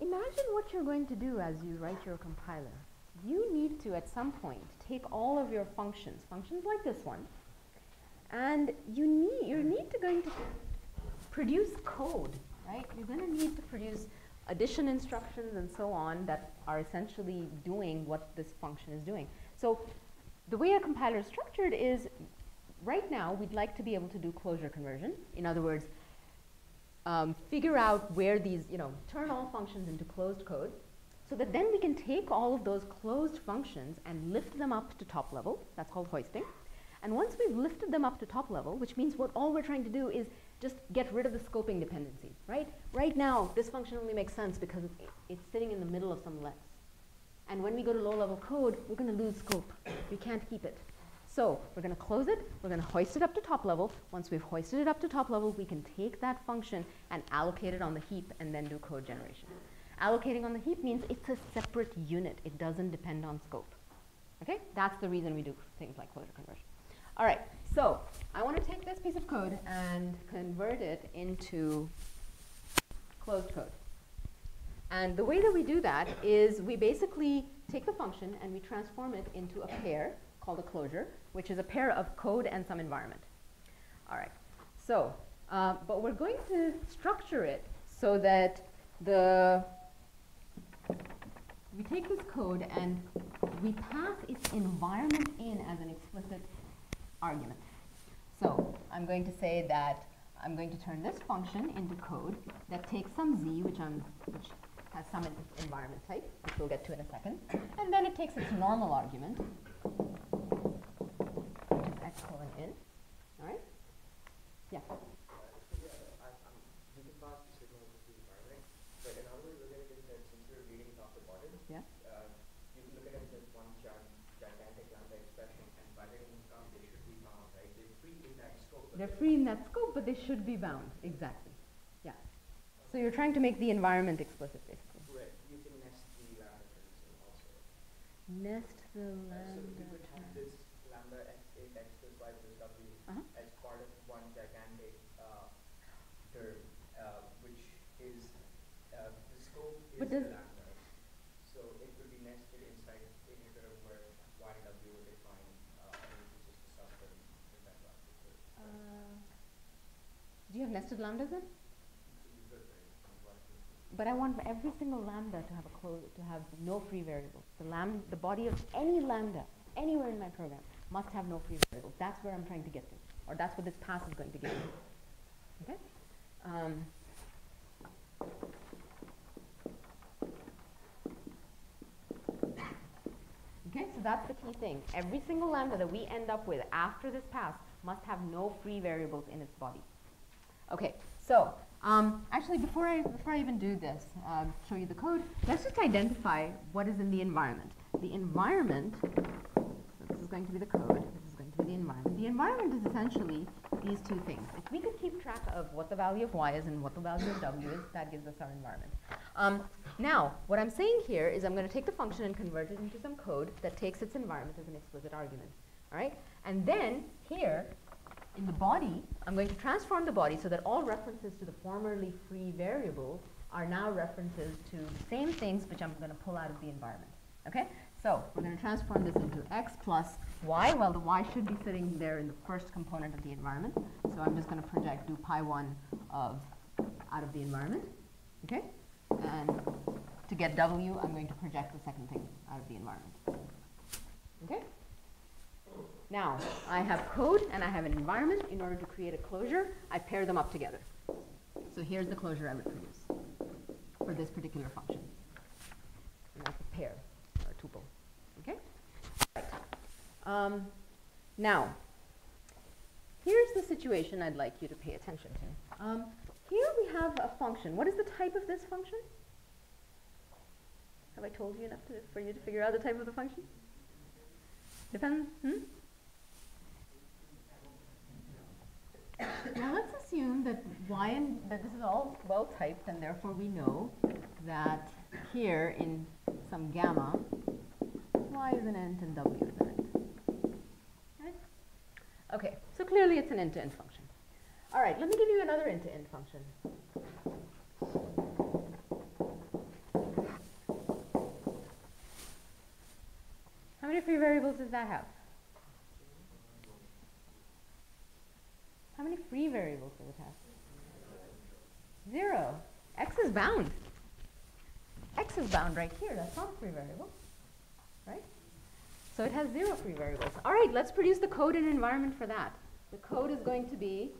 imagine what you're going to do as you write your compiler. You need to, at some point, take all of your functions, functions like this one, and you need, you need to going to produce code, right? You're going to need to produce addition instructions and so on that are essentially doing what this function is doing. So the way a compiler is structured is right now we'd like to be able to do closure conversion. In other words, um, figure out where these, you know, turn all functions into closed code so that then we can take all of those closed functions and lift them up to top level. That's called hoisting. And once we've lifted them up to top level, which means what all we're trying to do is just get rid of the scoping dependency, right? Right now, this function only makes sense because it's sitting in the middle of some lets. And when we go to low-level code, we're going to lose scope. We can't keep it. So we're going to close it. We're going to hoist it up to top level. Once we've hoisted it up to top level, we can take that function and allocate it on the heap and then do code generation. Allocating on the heap means it's a separate unit. It doesn't depend on scope. Okay? That's the reason we do things like closure conversion. All right, so I want to take this piece of code and convert it into closed code. And the way that we do that is we basically take the function and we transform it into a pair called a closure, which is a pair of code and some environment. All right, so, uh, but we're going to structure it so that the, we take this code and we pass its environment in as an explicit argument. So I'm going to say that I'm going to turn this function into code that takes some z, which, I'm, which has some environment type, which we'll get to in a second, and then it takes its normal argument, which is x colon in. All right? Yeah. Uh, yeah, you can pass the signal to the environment, but in other words, look at it is that since you're reading to bottom, Yeah. you can look at it as one giant, gigantic lambda expression, and by the end they should be bound, right? They're free in that scope. but They're they- free in that scope, but they should be bound. Exactly. Yeah. So you're trying to make the environment explicit, basically. Right, you can nest the lambda terms also. Nest the Uh, so you lambda could have this lambda x a x plus y plus w Uh-huh. as part of one gigantic uh, term, uh, which is uh, the scope is But the does- lambda. So it could be nested inside in a term where y and w are defined, uh, and this is the subterm in that particular. Uh, do you have nested lambdas then? You could, right, from what you- But I want every single lambda to have a to have no free variables. The lam the body of any lambda anywhere in my program must have no free variables. That's where I'm trying to get to, or that's what this pass is going to give me. Okay. Um, okay, so that's the key thing. Every single lambda that we end up with after this pass must have no free variables in its body. Okay, so um, actually, before I before I even do this, um, show you the code. Let's just identify what is in the environment. The environment. So this is going to be the code. This is going to be the environment. The environment is essentially these two things. If we could keep track of what the value of y is and what the value of w is, that gives us our environment. Um, now, what I'm saying here is I'm going to take the function and convert it into some code that takes its environment as an explicit argument. All right, and then here in the body, I'm going to transform the body so that all references to the formerly free variables are now references to the same things which I'm going to pull out of the environment. Okay? So we're going to transform this into x plus y. Well, the y should be sitting there in the first component of the environment. So I'm just going to project do pi 1 of out of the environment. Okay? And to get w, I'm going to project the second thing out of the environment. Okay? Now, I have code and I have an environment. In order to create a closure, I pair them up together. So here's the closure I would produce for this particular function. And that's a pair or a tuple. Okay? Right. Um, now, here's the situation I'd like you to pay attention to. Um, here we have a function. What is the type of this function? Have I told you enough to, for you to figure out the type of the function? Depends. Hmm? Now let's assume that y and that this is all well typed, and therefore we know that here in some gamma, y is an int and w is an int. Okay, so clearly it's an int-to-int function. All right, let me give you another int-to-int function. How many free variables does that have? How many free variables does it have? Zero. X is bound. X is bound right here. That's not a free variable. Right? So it has zero free variables. All right, let's produce the code and environment for that. The code is going to be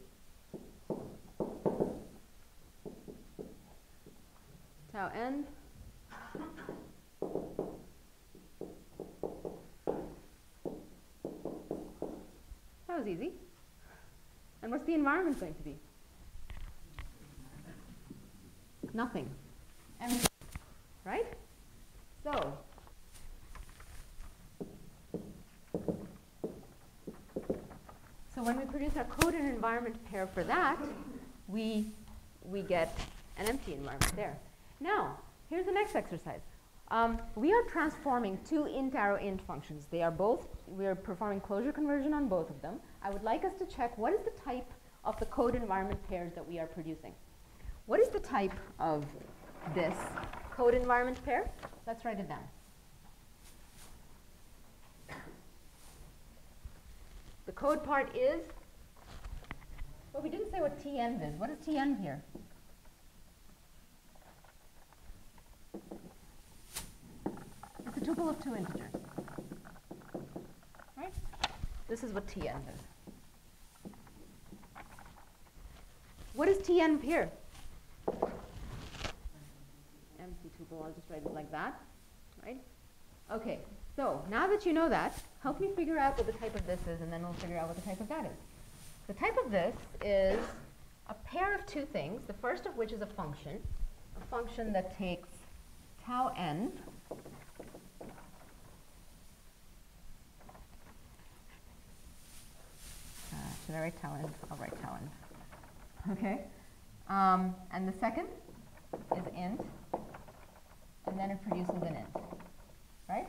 tau n That was easy. And what's the environment going to be? Nothing. Empty. Right? So, so when we produce our code and environment pair for that, we, we get an empty environment there. Now, here's the next exercise. Um, we are transforming two int arrow int functions. They are both, we are performing closure conversion on both of them. I would like us to check what is the type of the code environment pairs that we are producing. What is the type of this code environment pair? Let's write it down. The code part is, well, we didn't say what tn is. What is tn here? It's a tuple of two integers. Right? This is what Tn is. What is Tn here? Empty tuple, I'll just write it like that, right? Okay, so now that you know that, help me figure out what the type of this is, and then we'll figure out what the type of that is. The type of this is a pair of two things, the first of which is a function, a function that takes tau n uh, should I write tau n? I'll write tau n. Okay. Um, and the second is int, and then it produces an int, right?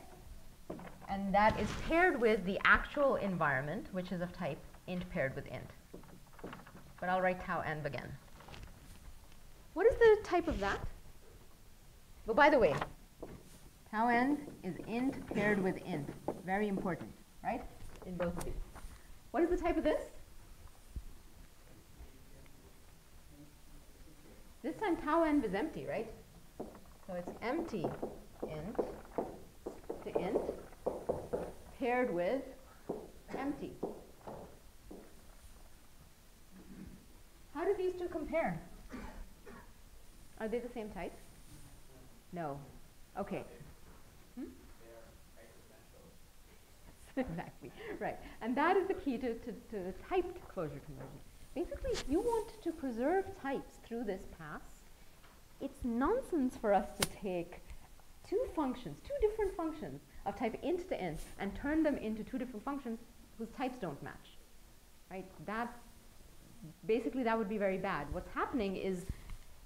And that is paired with the actual environment, which is of type int paired with int. But I'll write tau env again. What is the type of that? Well, by the way, tau n is int paired with int. Very important, right? In both of these. What is the type of this? Time tau env is empty, right? So it's empty int to int paired with empty. How do these two compare? Are they the same type? No. Okay. Hmm? (laughs) exactly. Right. And that is the key to, to, to typed closure conversion. Basically, you want to preserve types through this pass, it's nonsense for us to take two functions, two different functions of type int to int, and turn them into two different functions whose types don't match. Right? That basically that would be very bad. What's happening is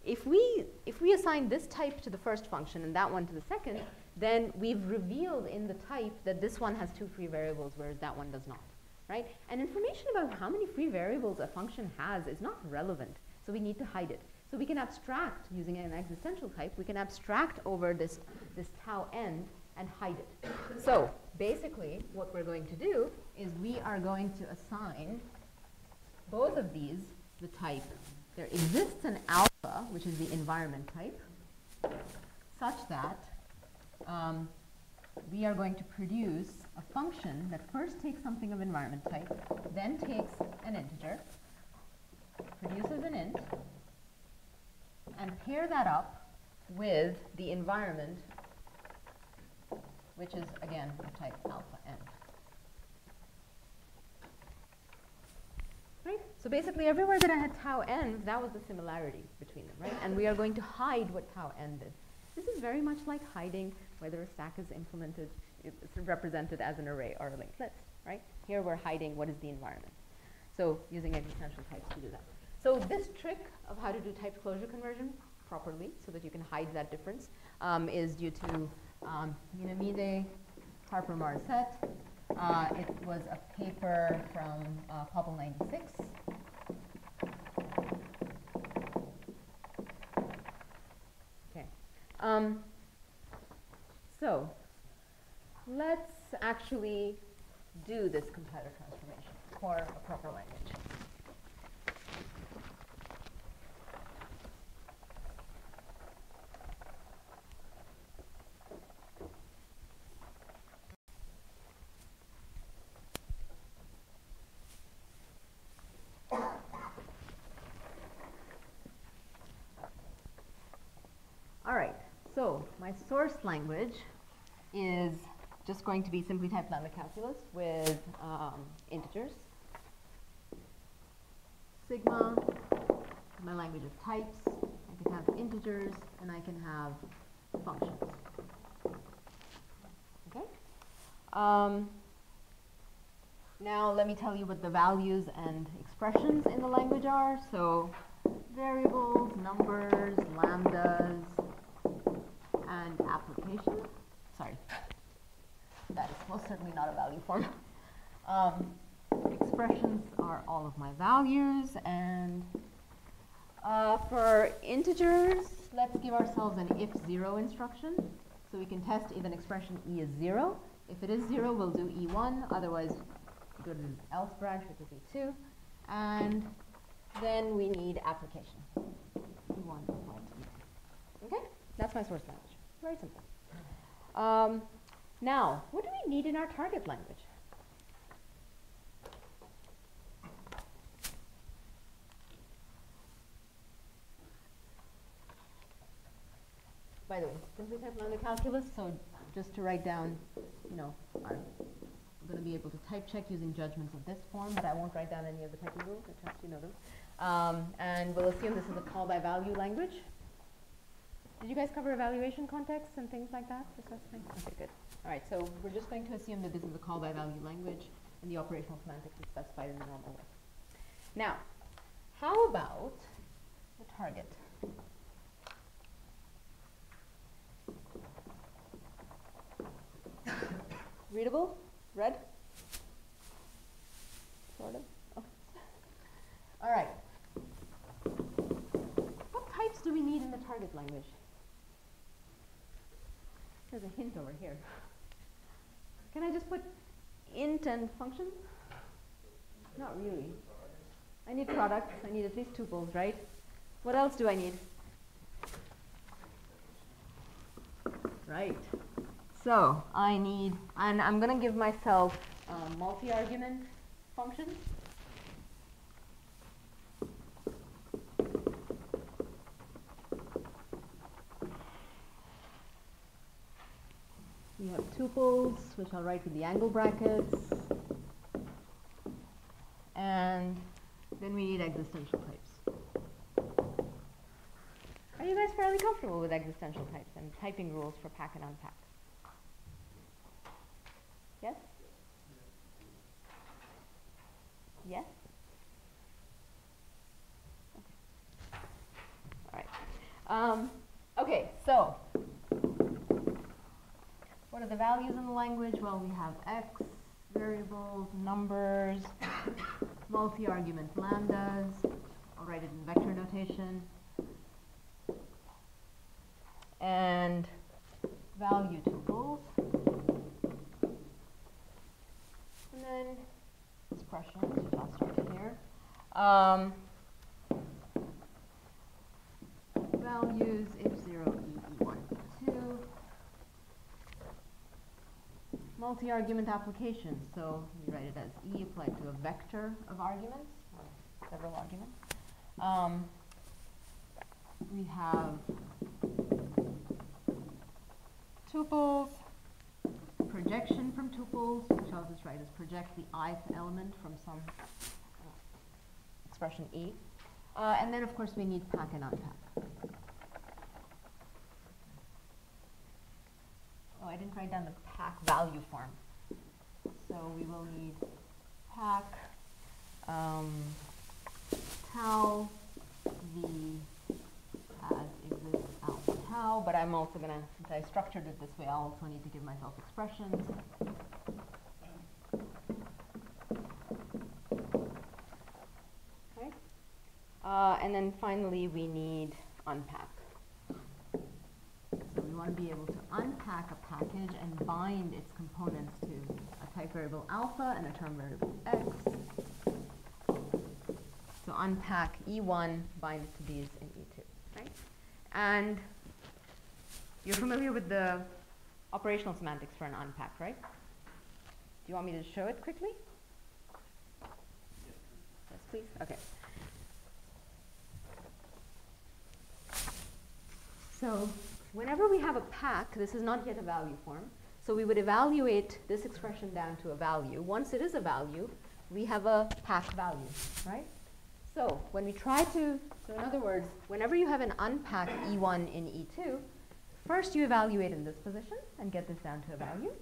if we if we assign this type to the first function and that one to the second, then we've revealed in the type that this one has two free variables, whereas that one does not. Right? And information about how many free variables a function has is not relevant, so we need to hide it. So we can abstract using an existential type, we can abstract over this, this tau n and hide it. So basically what we're going to do is we are going to assign both of these the type. There exists an alpha, which is the environment type, such that um, we are going to produce a function that first takes something of environment type, then takes an integer, produces an int, and pair that up with the environment, which is, again, of type alpha n. Right? So basically, everywhere that I had tau n, that was the similarity between them, right? And we are going to hide what tau n did. This is very much like hiding whether a stack is implemented, it's represented as an array or a linked list, right? Here we're hiding what is the environment. So using existential types to do that. So this trick of how to do type closure conversion properly so that you can hide that difference um, is due to um, Minamide, Harper Morrisett. Uh, it was a paper from uh, POPL 96. Okay. Um, so let's actually do this compiler transformation for a proper language. All right, so my source language is just going to be simply typed lambda calculus with um, integers. Sigma, my language of types. I can have integers and I can have functions. Okay? Um, now let me tell you what the values and expressions in the language are. So variables, numbers, lambdas, and application. Sorry, that is most certainly not a value form. Um, expressions are all of my values, and uh, for integers, let's give ourselves an if zero instruction. So we can test if an expression e is zero. If it is zero, we'll do e1, otherwise go to the else branch, which is e2. And then we need application. e1 equal to e2. Okay? That's my source language. Very simple. Um, Now, what do we need in our target language? By the way, simply type on the calculus, so just to write down, you know, I'm going to be able to type check using judgments of this form, but I won't write down any of the typing rules, I trust you know them. Um, and we'll assume this is a call by value language. Did you guys cover evaluation contexts and things like that? Assessment? Okay, good. All right, so we're just going to assume that this is a call by value language and the operational semantics is specified in the normal way. Now, how about the target? (laughs) Readable? Read? Sort of? Okay. All right. What types do we need in the target language? There's a hint over here. Can I just put int and function? Not really. I need products. I need at least tuples, right? What else do I need? Right. So I need, and I'm going to give myself a multi-argument function. We have tuples, which I'll write with the angle brackets. And then we need existential types. Are you guys fairly comfortable with existential types and typing rules for pack and unpack? Yes? Yes? Okay. All right. Um, okay, so what are the values in the language? Well, we have x, variables, numbers, multi-argument lambdas. I'll write it in vector notation. And value tuples. And then expressions, which I'll start here. Um, values if 0, e, e1, e2. Multi-argument application. So we write it as e applied to a vector of arguments, several arguments. Um, we have tuples, projection from tuples, which I'll just write as project the ith element from some expression E. Uh, and then, of course, we need pack and unpack. I didn't write down the pack value form. So we will need pack um, tau v as exists alpha tau, but I'm also going to, since I structured it this way, I also need to give myself expressions. Okay. Uh, and then finally, we need unpack. So we want to be able to unpack a package and bind its components to a type variable alpha and a term variable x. So unpack E1, bind it to these in E2, right? And you're familiar with the operational semantics for an unpack, right? Do you want me to show it quickly? Yes, please. Okay. So whenever we have a pack, this is not yet a value form. So we would evaluate this expression down to a value. Once it is a value, we have a pack value, right? So when we try to, so in other words, whenever you have an unpack E1 in E2, first you evaluate in this position and get this down to a value,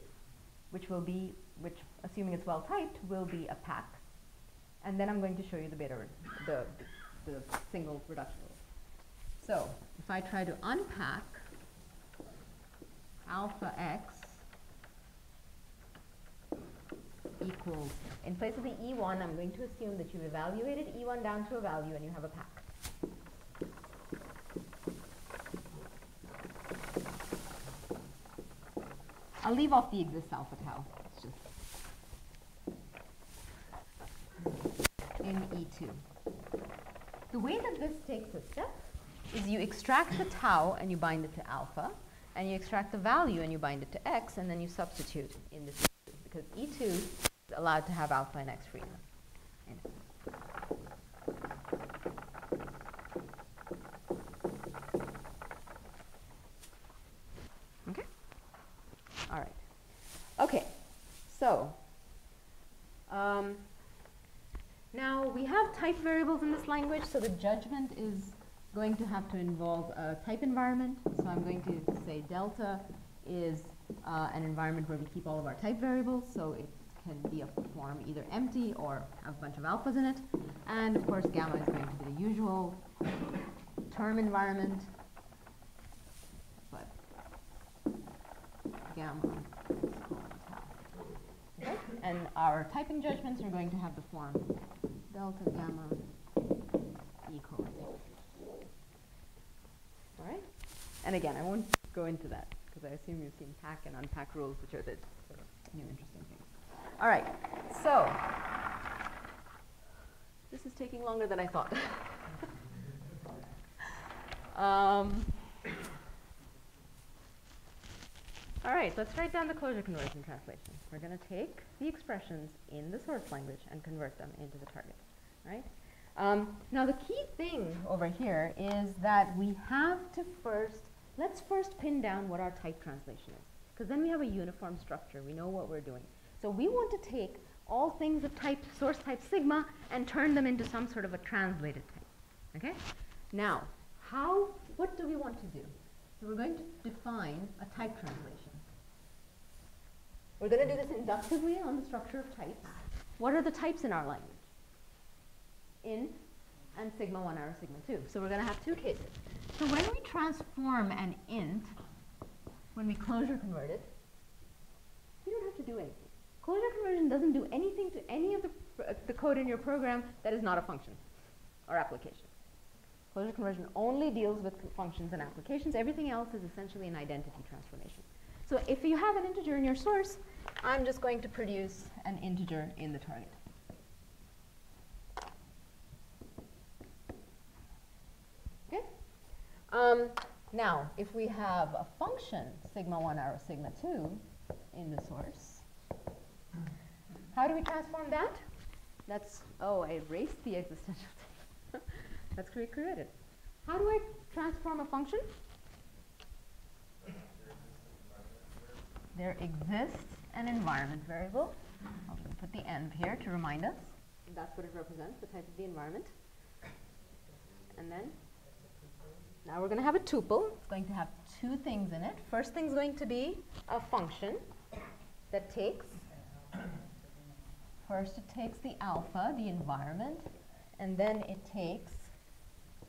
which will be, which assuming it's well typed, will be a pack. And then I'm going to show you the beta, the, the single reduction rule. So if I try to unpack alpha x equals, in place of the E1, I'm going to assume that you've evaluated E1 down to a value and you have a pack. I'll leave off the exists alpha tau. It's just in E2. The way that this takes a step is you extract the tau and you bind it to alpha, and you extract the value and you bind it to x, and then you substitute in this E2, because E2 is allowed to have alpha and x free in. Okay? All right. Okay, so um, now we have type variables in this language, so the judgment is going to have to involve a type environment. So I'm going to say delta is uh, an environment where we keep all of our type variables, so it can be a form either empty or have a bunch of alphas in it. And of course, gamma is going to be the usual term environment, but gamma? And our typing judgments are going to have the form delta gamma e colon tau. All right? And again, I won't go into that because I assume you've seen pack and unpack rules, which are the sort of new interesting things. All right, so this is taking longer than I thought. (laughs) um, all right, let's write down the closure conversion translation. We're going to take the expressions in the source language and convert them into the target. Right? Um, now the key thing over here is that we have to first, let's first pin down what our type translation is. Because then we have a uniform structure. We know what we're doing. So we want to take all things of type, source type sigma, and turn them into some sort of a translated type. Okay? Now, how, what do we want to do? So we're going to define a type translation. We're going to do this inductively on the structure of types. What are the types in our language? Int and sigma 1 arrow sigma 2. So we're going to have two cases. So when we transform an int, when we closure convert it, you don't have to do anything. Closure conversion doesn't do anything to any of the, the code in your program that is not a function or application. Closure conversion only deals with functions and applications. Everything else is essentially an identity transformation. So if you have an integer in your source, I'm just going to produce an integer in the target. Okay? Um, now, if we have a function, sigma 1 arrow sigma 2, in the source, how do we transform that? That's, oh, I erased the existential type. Let's (laughs) recreate it. How do I transform a function? There exists an environment variable. I'll put the env here to remind us. That's what it represents, the type of the environment. And then, now we're going to have a tuple. It's going to have two things in it. First thing's going to be a function that takes, first it takes the alpha, the environment, and then it takes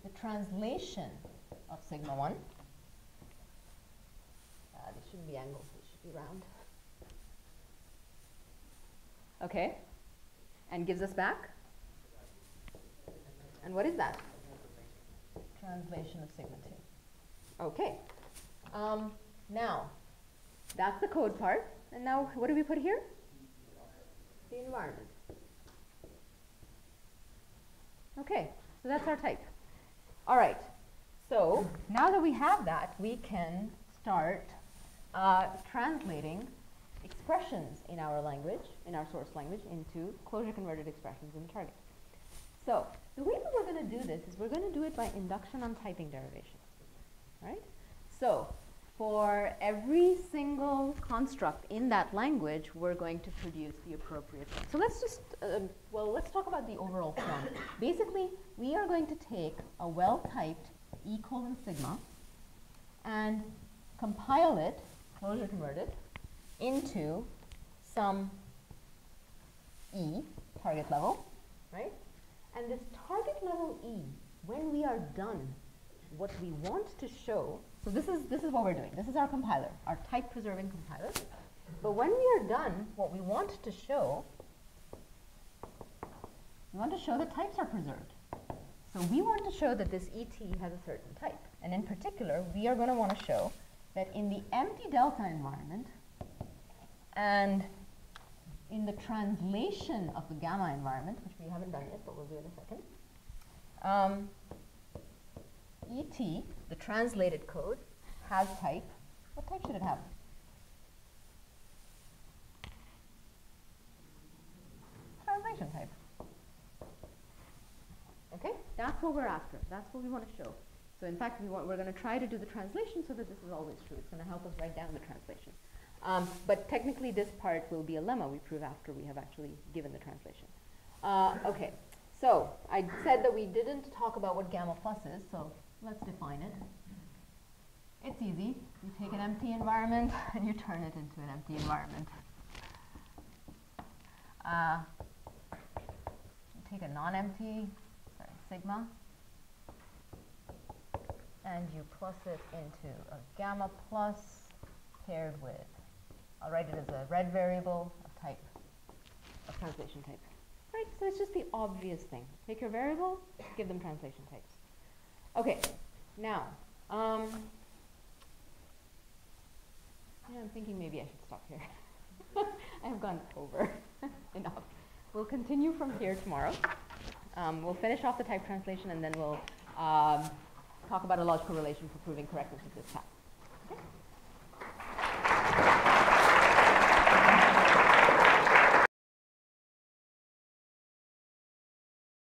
the translation of sigma 1. Uh, these shouldn't be angles, they should be round. Okay, and gives us back. And what is that? Translation of sigma 2. Okay, um, now that's the code part. And now what do we put here? The environment. Okay, so that's our type. All right, so now that we have that, we can start uh, translating expressions in our language, in our source language, into closure converted expressions in the target. So the way that we're going to do this is we're going to do it by induction on typing derivation. Right? So for every single construct in that language, we're going to produce the appropriate. So let's just, uh, well, let's talk about the overall form. Basically, we are going to take a well-typed E colon sigma and compile it, closure convert it, into some E, target level, right? And this target level E, when we are done, what we want to show so this is, this is what we're doing. This is our compiler, our type preserving compiler. But when we are done, what we want to show, we want to show that types are preserved. So we want to show that this ET has a certain type. And in particular, we are going to want to show that in the empty delta environment and in the translation of the gamma environment, which we haven't done yet, but we'll do in a second, um, ET, the translated code, has type What type should it have? Translation type. Okay, that's what we're after. That's what we want to show. So in fact, we want, we're going to try to do the translation so that this is always true. It's going to help us write down the translation. Um, but technically, this part will be a lemma we prove after we have actually given the translation. Uh, okay, so I said that we didn't talk about what gamma plus is, so let's define it. It's easy. You take an empty environment (laughs) and you turn it into an empty environment. Uh, take a non-empty, sorry, sigma, and you plus it into a gamma plus paired with, I'll write it as a red variable of type, of translation type. Right, so it's just the obvious thing. Take your variable, give them translation types. Okay, now, um, yeah, I'm thinking maybe I should stop here. (laughs) I have gone over (laughs) enough. We'll continue from here tomorrow. Um, we'll finish off the type translation and then we'll um, talk about a logical relation for proving correctness of this. Okay?